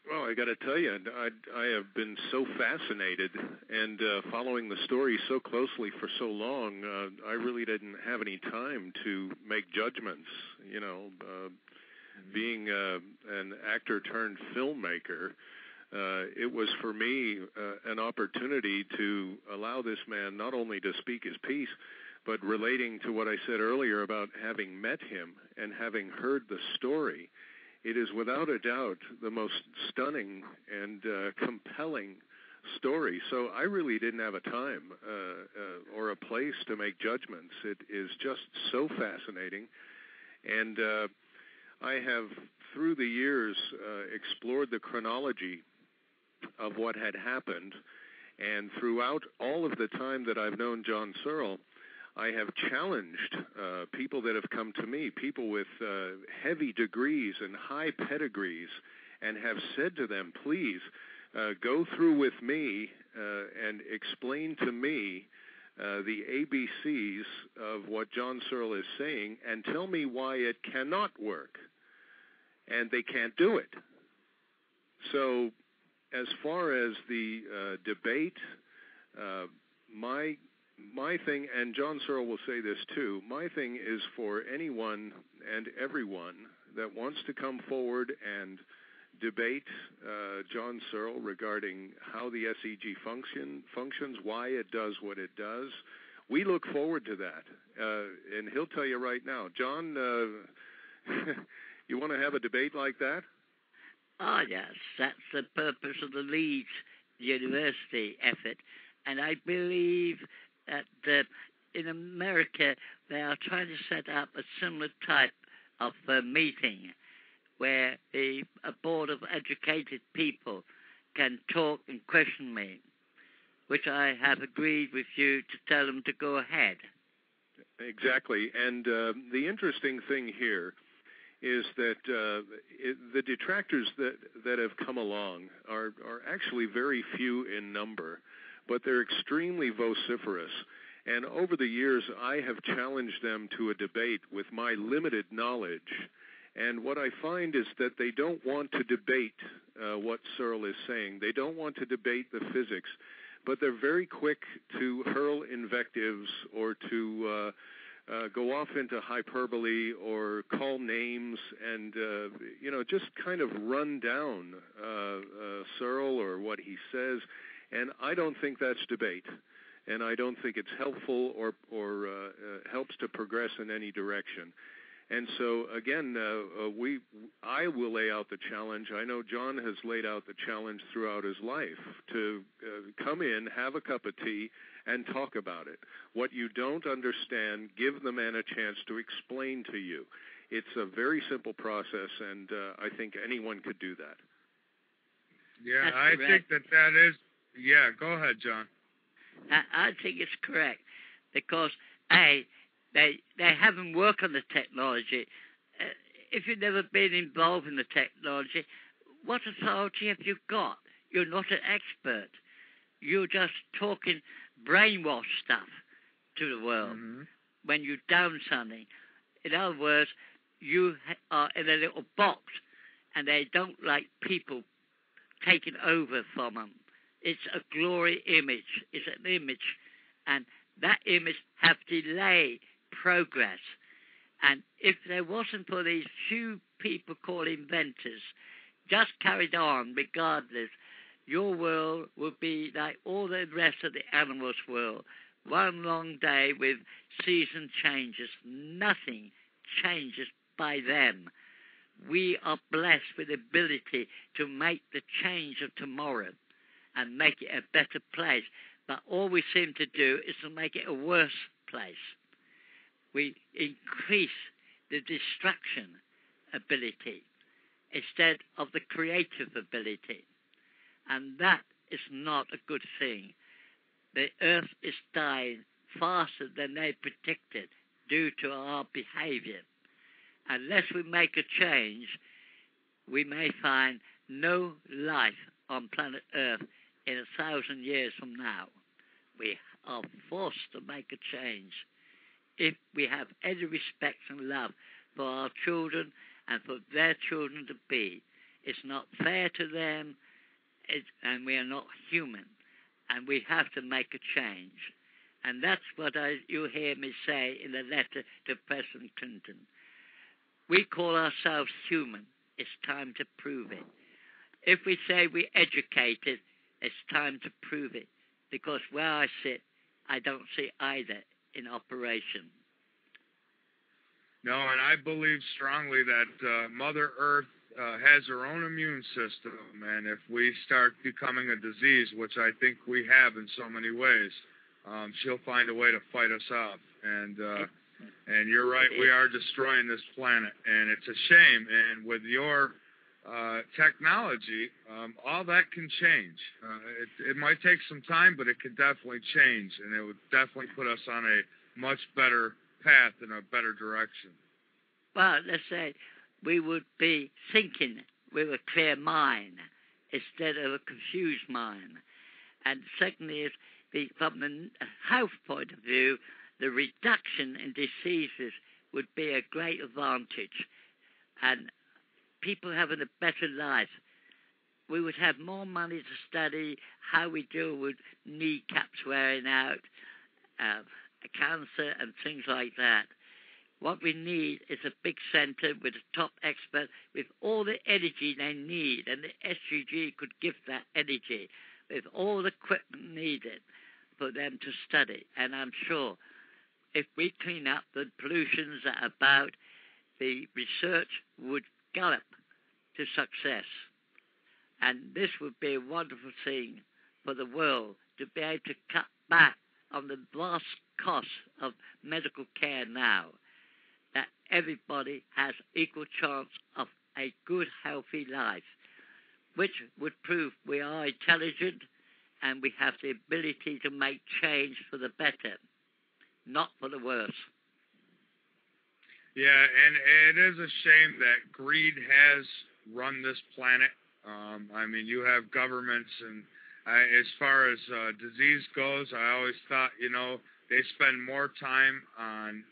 Well, I got to tell you, I, I have been so fascinated and uh, following the story so closely for so long. Uh, I really didn't have any time to make judgments. You know, uh, being uh, an actor turned filmmaker, uh, it was for me uh, an opportunity to allow this man not only to speak his piece, but relating to what I said earlier about having met him and having heard the story it is without a doubt the most stunning and uh, compelling story. So I really didn't have a time uh, uh, or a place to make judgments. It is just so fascinating, and I have through the years uh, explored the chronology of what had happened, and throughout all of the time that I've known John Searl. I have challenged uh, people that have come to me, people with uh, heavy degrees and high pedigrees, and have said to them, please uh, go through with me uh, and explain to me uh, the ABCs of what John Searl is saying and tell me why it cannot work. And they can't do it. So, as far as the uh, debate, my my thing, and John Searl will say this too, my thing is for anyone and everyone that wants to come forward and debate uh, John Searl regarding how the SEG function functions, why it does what it does. We look forward to that, uh, and he'll tell you right now, John. Uh, you want to have a debate like that? Oh yes, that's the purpose of the Leeds University effort and I believe that uh, in America they are trying to set up a similar type of uh, meeting where a board of educated people can talk and question me, which I have agreed with you to tell them to go ahead. Exactly. And uh, the interesting thing here is that uh, it, the detractors that, that have come along are, are actually very few in number, but they're extremely vociferous. And over the years, I have challenged them to a debate with my limited knowledge. And what I find is that they don't want to debate uh, what Searl is saying. They don't want to debate the physics, but they're very quick to hurl invectives or to uh, uh, go off into hyperbole or call names and uh, you know just kind of run down uh, uh, Searl or what he says, and I don't think that's debate, and I don't think it's helpful or or helps to progress in any direction. And so again, uh, uh, we I will lay out the challenge. I know John has laid out the challenge throughout his life to uh, come in, have a cup of tea, and talk about it. What you don't understand, give the man a chance to explain to you. It's a very simple process, and uh, I think anyone could do that. Yeah, That's I correct. think that that is. Yeah, go ahead, John. I, I think it's correct because a they they haven't worked on the technology. Uh, if you've never been involved in the technology, what authority have you got? You're not an expert. You're just talking brainwash stuff to the world Mhm. when you down something. In other words, you are in a little box, and they don't like people taking over from them. It's a glory image. It's an image, and that image have delay progress. And if there wasn't for these few people called inventors, just carried on regardless, your world would be like all the rest of the animals' world. One long day with season changes. Nothing changes by them. We are blessed with the ability to make the change of tomorrow and make it a better place. But all we seem to do is to make it a worse place. We increase the destruction ability instead of the creative ability. And that is not a good thing. The earth is dying faster than they predicted due to our behavior. Unless we make a change, we may find no life on planet Earth in a thousand years from now. We are forced to make a change if we have any respect and love for our children and for their children to be. It's not fair to them, it, and we are not human, and we have to make a change. And that's what I, you hear me say in the letter to President Clinton. We call ourselves human. It's time to prove it. If we say we're educated, it's time to prove it. Because where I sit, I don't see either in operation. No, and I believe strongly that uh, Mother Earth uh, has her own immune system, and if we start becoming a disease, which I think we have in so many ways, um, she'll find a way to fight us off. And uh, and you're right, we are destroying this planet, and it's a shame. And with your uh, technology, um, all that can change. Uh, it, it might take some time, but it can definitely change, and it would definitely put us on a much better path in a better direction. Well, let's say we would be thinking with a clear mind instead of a confused mind. And secondly, is the, from the health point of view, the reduction in diseases would be a great advantage. And people having a better life. We would have more money to study how we deal with kneecaps wearing out, uh, cancer, and things like that. What we need is a big centre with a top expert with all the energy they need, and the SEG could give that energy with all the equipment needed for them to study. And I'm sure if we clean up the pollutions that are about, the research would gallop to success. And this would be a wonderful thing for the world to be able to cut back on the vast costs of medical care now. That everybody has equal chance of a good, healthy life, which would prove we are intelligent and we have the ability to make change for the better, not for the worse. Yeah, and it is a shame that greed has run this planet. Um, I mean, you have governments, and I, as far as uh, disease goes, I always thought, you know, they spend more time on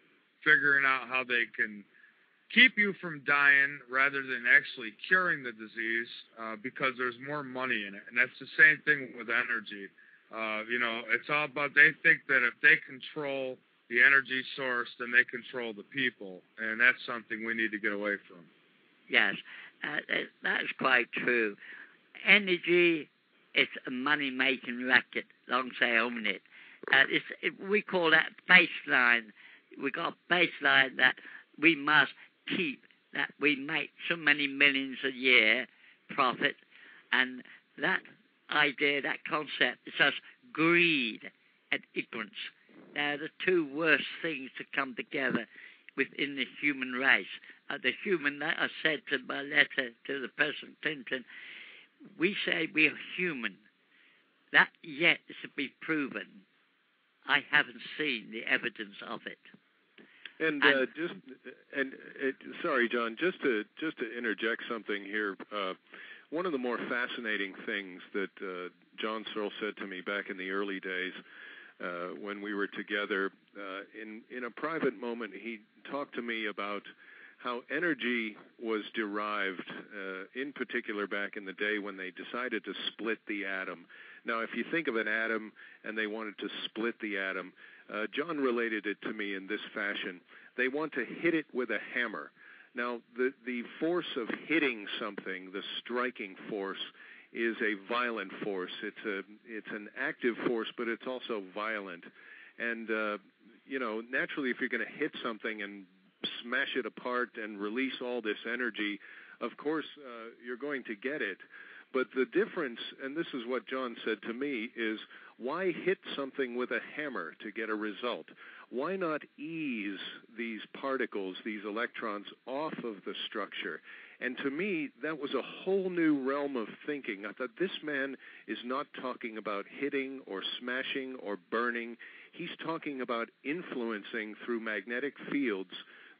figuring out how they can keep you from dying rather than actually curing the disease uh, because there's more money in it. And that's the same thing with energy. Uh, you know, it's all about they think that if they control the energy source, then they control the people, and that's something we need to get away from. Yes, uh, that's quite true. Energy is a money-making racket, long they own it. Uh, it, we call that baseline. We got baseline that we must keep. That we make so many millions a year profit, and that idea, that concept, is just greed and ignorance. They're the two worst things to come together within the human race. Uh, the human, that I said to my letter to the President Clinton, we say we are human. That yet is to be proven. I haven't seen the evidence of it. And, uh, just and uh, sorry, John, just to just to interject something here. Uh, one of the more fascinating things that uh, John Searl said to me back in the early days uh, when we were together uh, in in a private moment, he talked to me about how energy was derived, uh, in particular back in the day when they decided to split the atom. Now, if you think of an atom and they wanted to split the atom, uh, John related it to me in this fashion. They want to hit it with a hammer. Now, the, the force of hitting something, the striking force, is a violent force. It's a it's an active force, but it's also violent. And uh, you know, naturally, if you're going to hit something and smash it apart and release all this energy, of course uh, you're going to get it. But the difference, and this is what John said to me, is why hit something with a hammer to get a result? Why not ease these particles, these electrons, off of the structure? And to me, that was a whole new realm of thinking. I thought this man is not talking about hitting or smashing or burning. He's talking about influencing through magnetic fields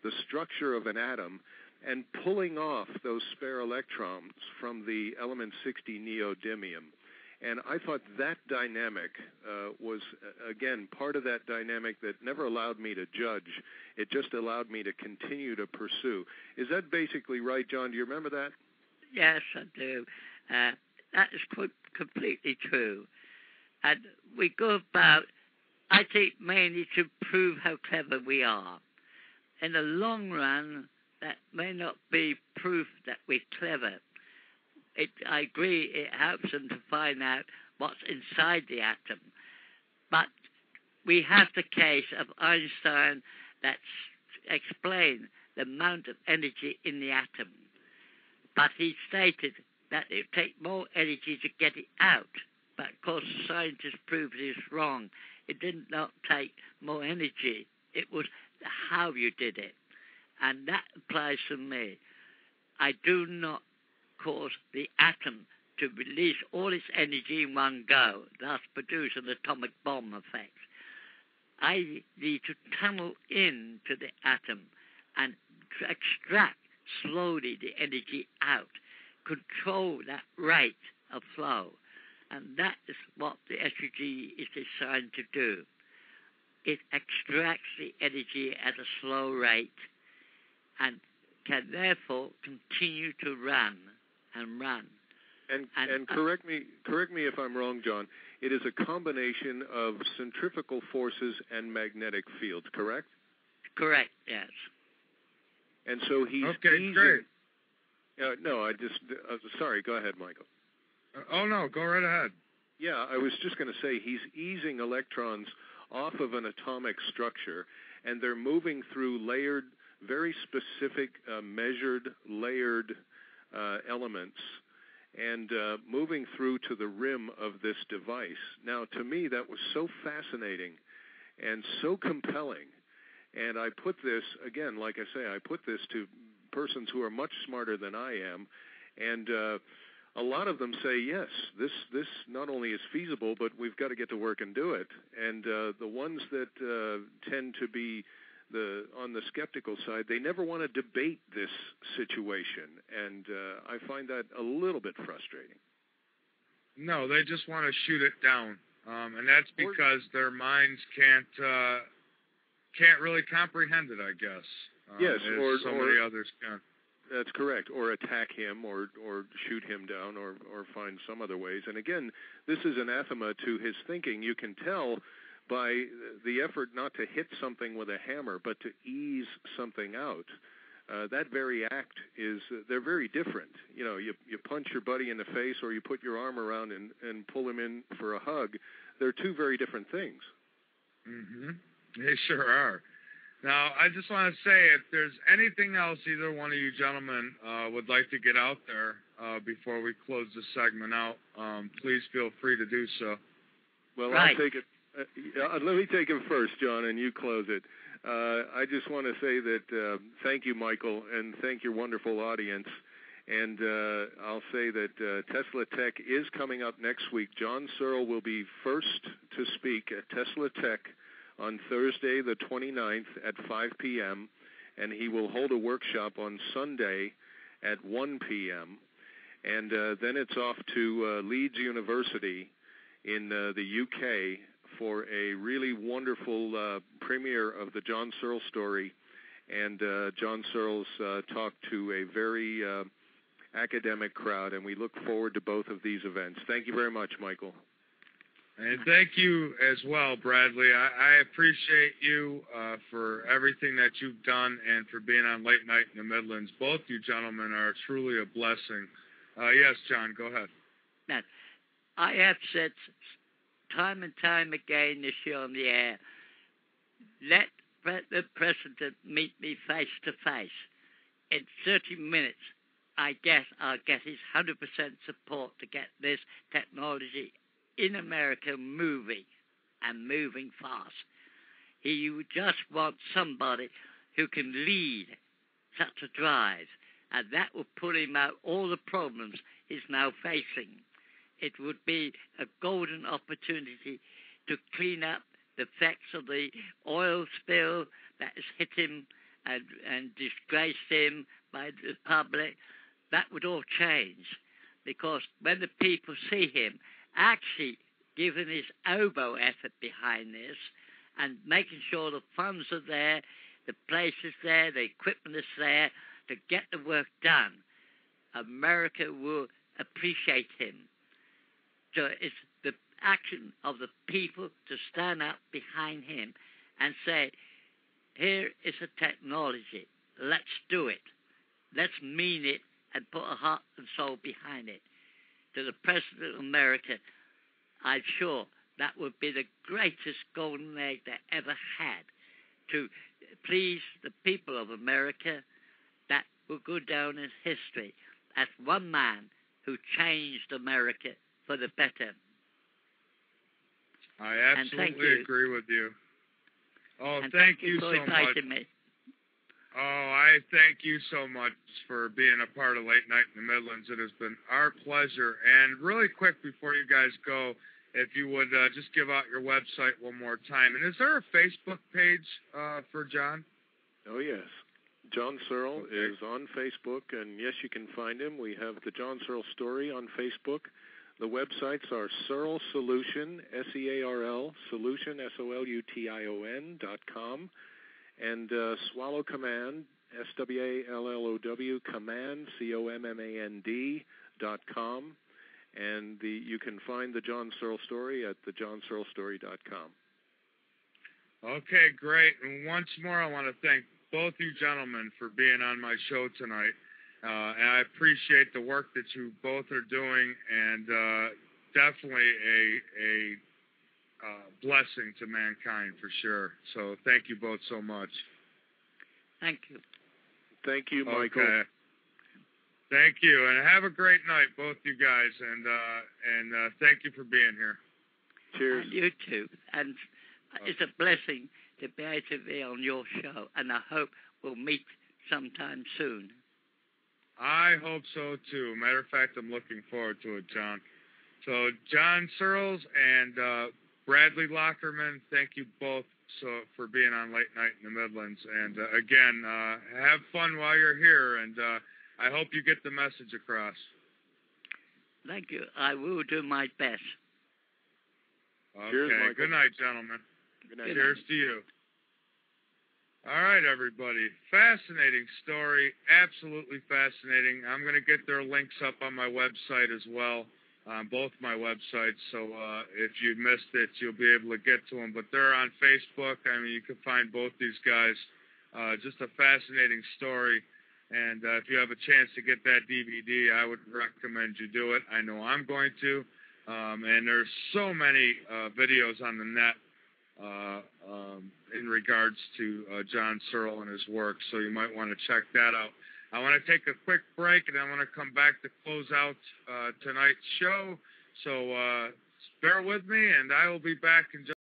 the structure of an atom and pulling off those spare electrons from the element 60 neodymium. And I thought that dynamic uh, was, again, part of that dynamic that never allowed me to judge. It just allowed me to continue to pursue. Is that basically right, John? Do you remember that? Yes, I do. Uh, that is co- completely true. And we go about, I think, mainly to prove how clever we are. In the long run, that may not be proof that we're clever it, I agree, it helps them to find out what's inside the atom. But we have the case of Einstein that explained the amount of energy in the atom. But he stated that it would take more energy to get it out. But of course, scientists proved this wrong. It did not take more energy, it was how you did it. And that applies to me. I do not cause the atom to release all its energy in one go, thus produce an atomic bomb effect. I need to tunnel into the atom and extract slowly the energy out, control that rate of flow. And that is what the SEG is designed to do. It extracts the energy at a slow rate and can therefore continue to run and run. And, and, and correct me correct me if I'm wrong, John. It is a combination of centrifugal forces and magnetic fields, correct? Correct. Yes. And so he's okay. Easing, great. Uh, no, I just uh, sorry. Go ahead, Michael. Uh, oh no, go right ahead. Yeah, I was just going to say he's easing electrons off of an atomic structure, and they're moving through layered, very specific, uh, measured, layered uh, elements, and uh, moving through to the rim of this device. Now, to me, that was so fascinating and so compelling. And I put this, again, like I say, I put this to persons who are much smarter than I am. And uh, a lot of them say, yes, this, this not only is feasible, but we've got to get to work and do it. And uh, the ones that uh, tend to be the on the skeptical side, they never want to debate this situation, and uh, I find that a little bit frustrating. No, they just want to shoot it down, um, and that's because their minds can't uh, can't really comprehend it. I guess. Um, yes, or so or, many others can. That's correct. Or attack him, or or shoot him down, or or find some other ways. And again, this is anathema to his thinking. You can tell by the effort not to hit something with a hammer, but to ease something out. Uh, that very act is uh, they're very different. You know, you you punch your buddy in the face or you put your arm around and and pull him in for a hug. They're two very different things. Mm-hmm. They sure are. Now, I just want to say, if there's anything else either one of you gentlemen uh, would like to get out there uh, before we close the segment out, um, please feel free to do so. Well, Right. I'll take it. Uh, let me take it first, John, and you close it. Uh, I just want to say that uh, thank you, Michael, and thank your wonderful audience. And uh, I'll say that uh, Tesla Tech is coming up next week. John Searl will be first to speak at Tesla Tech on Thursday, the 29th at 5 p.m., and he will hold a workshop on Sunday at 1 p.m. And uh, then it's off to uh, Leeds University in the UK for a really wonderful uh, premiere of the John Searl story, and uh, John Searl's uh, talk to a very uh, academic crowd, and we look forward to both of these events. Thank you very much, Michael. And thank you as well, Bradley. I, I appreciate you uh, for everything that you've done and for being on Late Night in the Midlands. Both you gentlemen are truly a blessing. Uh, yes, John, go ahead. I have said time and time again this year on the air, let the president meet me face to face. In 30 minutes, I guess I'll get his 100% support to get this technology in America moving and moving fast. He just wants somebody who can lead such a drive, and that will put him out all the problems he's now facing it would be a golden opportunity to clean up the effects of the oil spill that has hit him and, and disgraced him by the public. That would all change because when the people see him actually giving his elbow effort behind this and making sure the funds are there, the place is there, the equipment is there to get the work done, America will appreciate him. So it's the action of the people to stand up behind him and say, here is a technology. Let's do it. Let's mean it and put a heart and soul behind it. To the President of America, I'm sure that would be the greatest golden egg they ever had to please the people of America that will go down in history as one man who changed America for the better. I absolutely agree with you. Oh, and thank you for so much. inviting me. Oh, I thank you so much for being a part of Late Night in the Midlands. It has been our pleasure. And really quick before you guys go, if you would uh, just give out your website one more time. And is there a Facebook page uh, for John? Oh yes, John Searl Okay. is on Facebook, and yes, you can find him. We have the John Searl story on Facebook. The websites are Searl Solution, S-E-A-R-L, Solution, S-O-L-U-T-I-O-N dot com, and uh, Swallow Command, S-W-A-L-L-O-W, Command, C-O-M-M-A-N-D dot com, and the you can find the John Searl story at thejohnsearlstory dot com. Okay, great. And once more, I want to thank both you gentlemen for being on my show tonight. Uh, and I appreciate the work that you both are doing, and uh, definitely a a uh, blessing to mankind for sure. So thank you both so much. Thank you. Thank you, Michael. Okay. Thank you, and have a great night, both you guys, and uh, and uh, thank you for being here. Cheers. And you too. And it's a blessing to be able to be on your show, and I hope we'll meet sometime soon. I hope so too. Matter of fact, I'm looking forward to it, John. So, John Searls and uh, Bradley Lockerman, thank you both so for being on Late Night in the Midlands. And uh, again, uh, have fun while you're here, and uh, I hope you get the message across. Thank you. I will do my best. Okay. Cheers, Michael. Good night, gentlemen. Good night. Good Cheers to you. All right, everybody. Fascinating story. Absolutely fascinating. I'm going to get their links up on my website as well, on both my websites. So uh, if you missed it, you'll be able to get to them. But they're on Facebook. I mean, you can find both these guys. Uh, just a fascinating story. And uh, if you have a chance to get that DVD, I would recommend you do it. I know I'm going to. Um, and there's so many uh, videos on the net um, in regards to uh, John Searl and his work, so you might want to check that out. I want to take a quick break, and I want to come back to close out uh, tonight's show. So uh, bear with me, and I will be back in just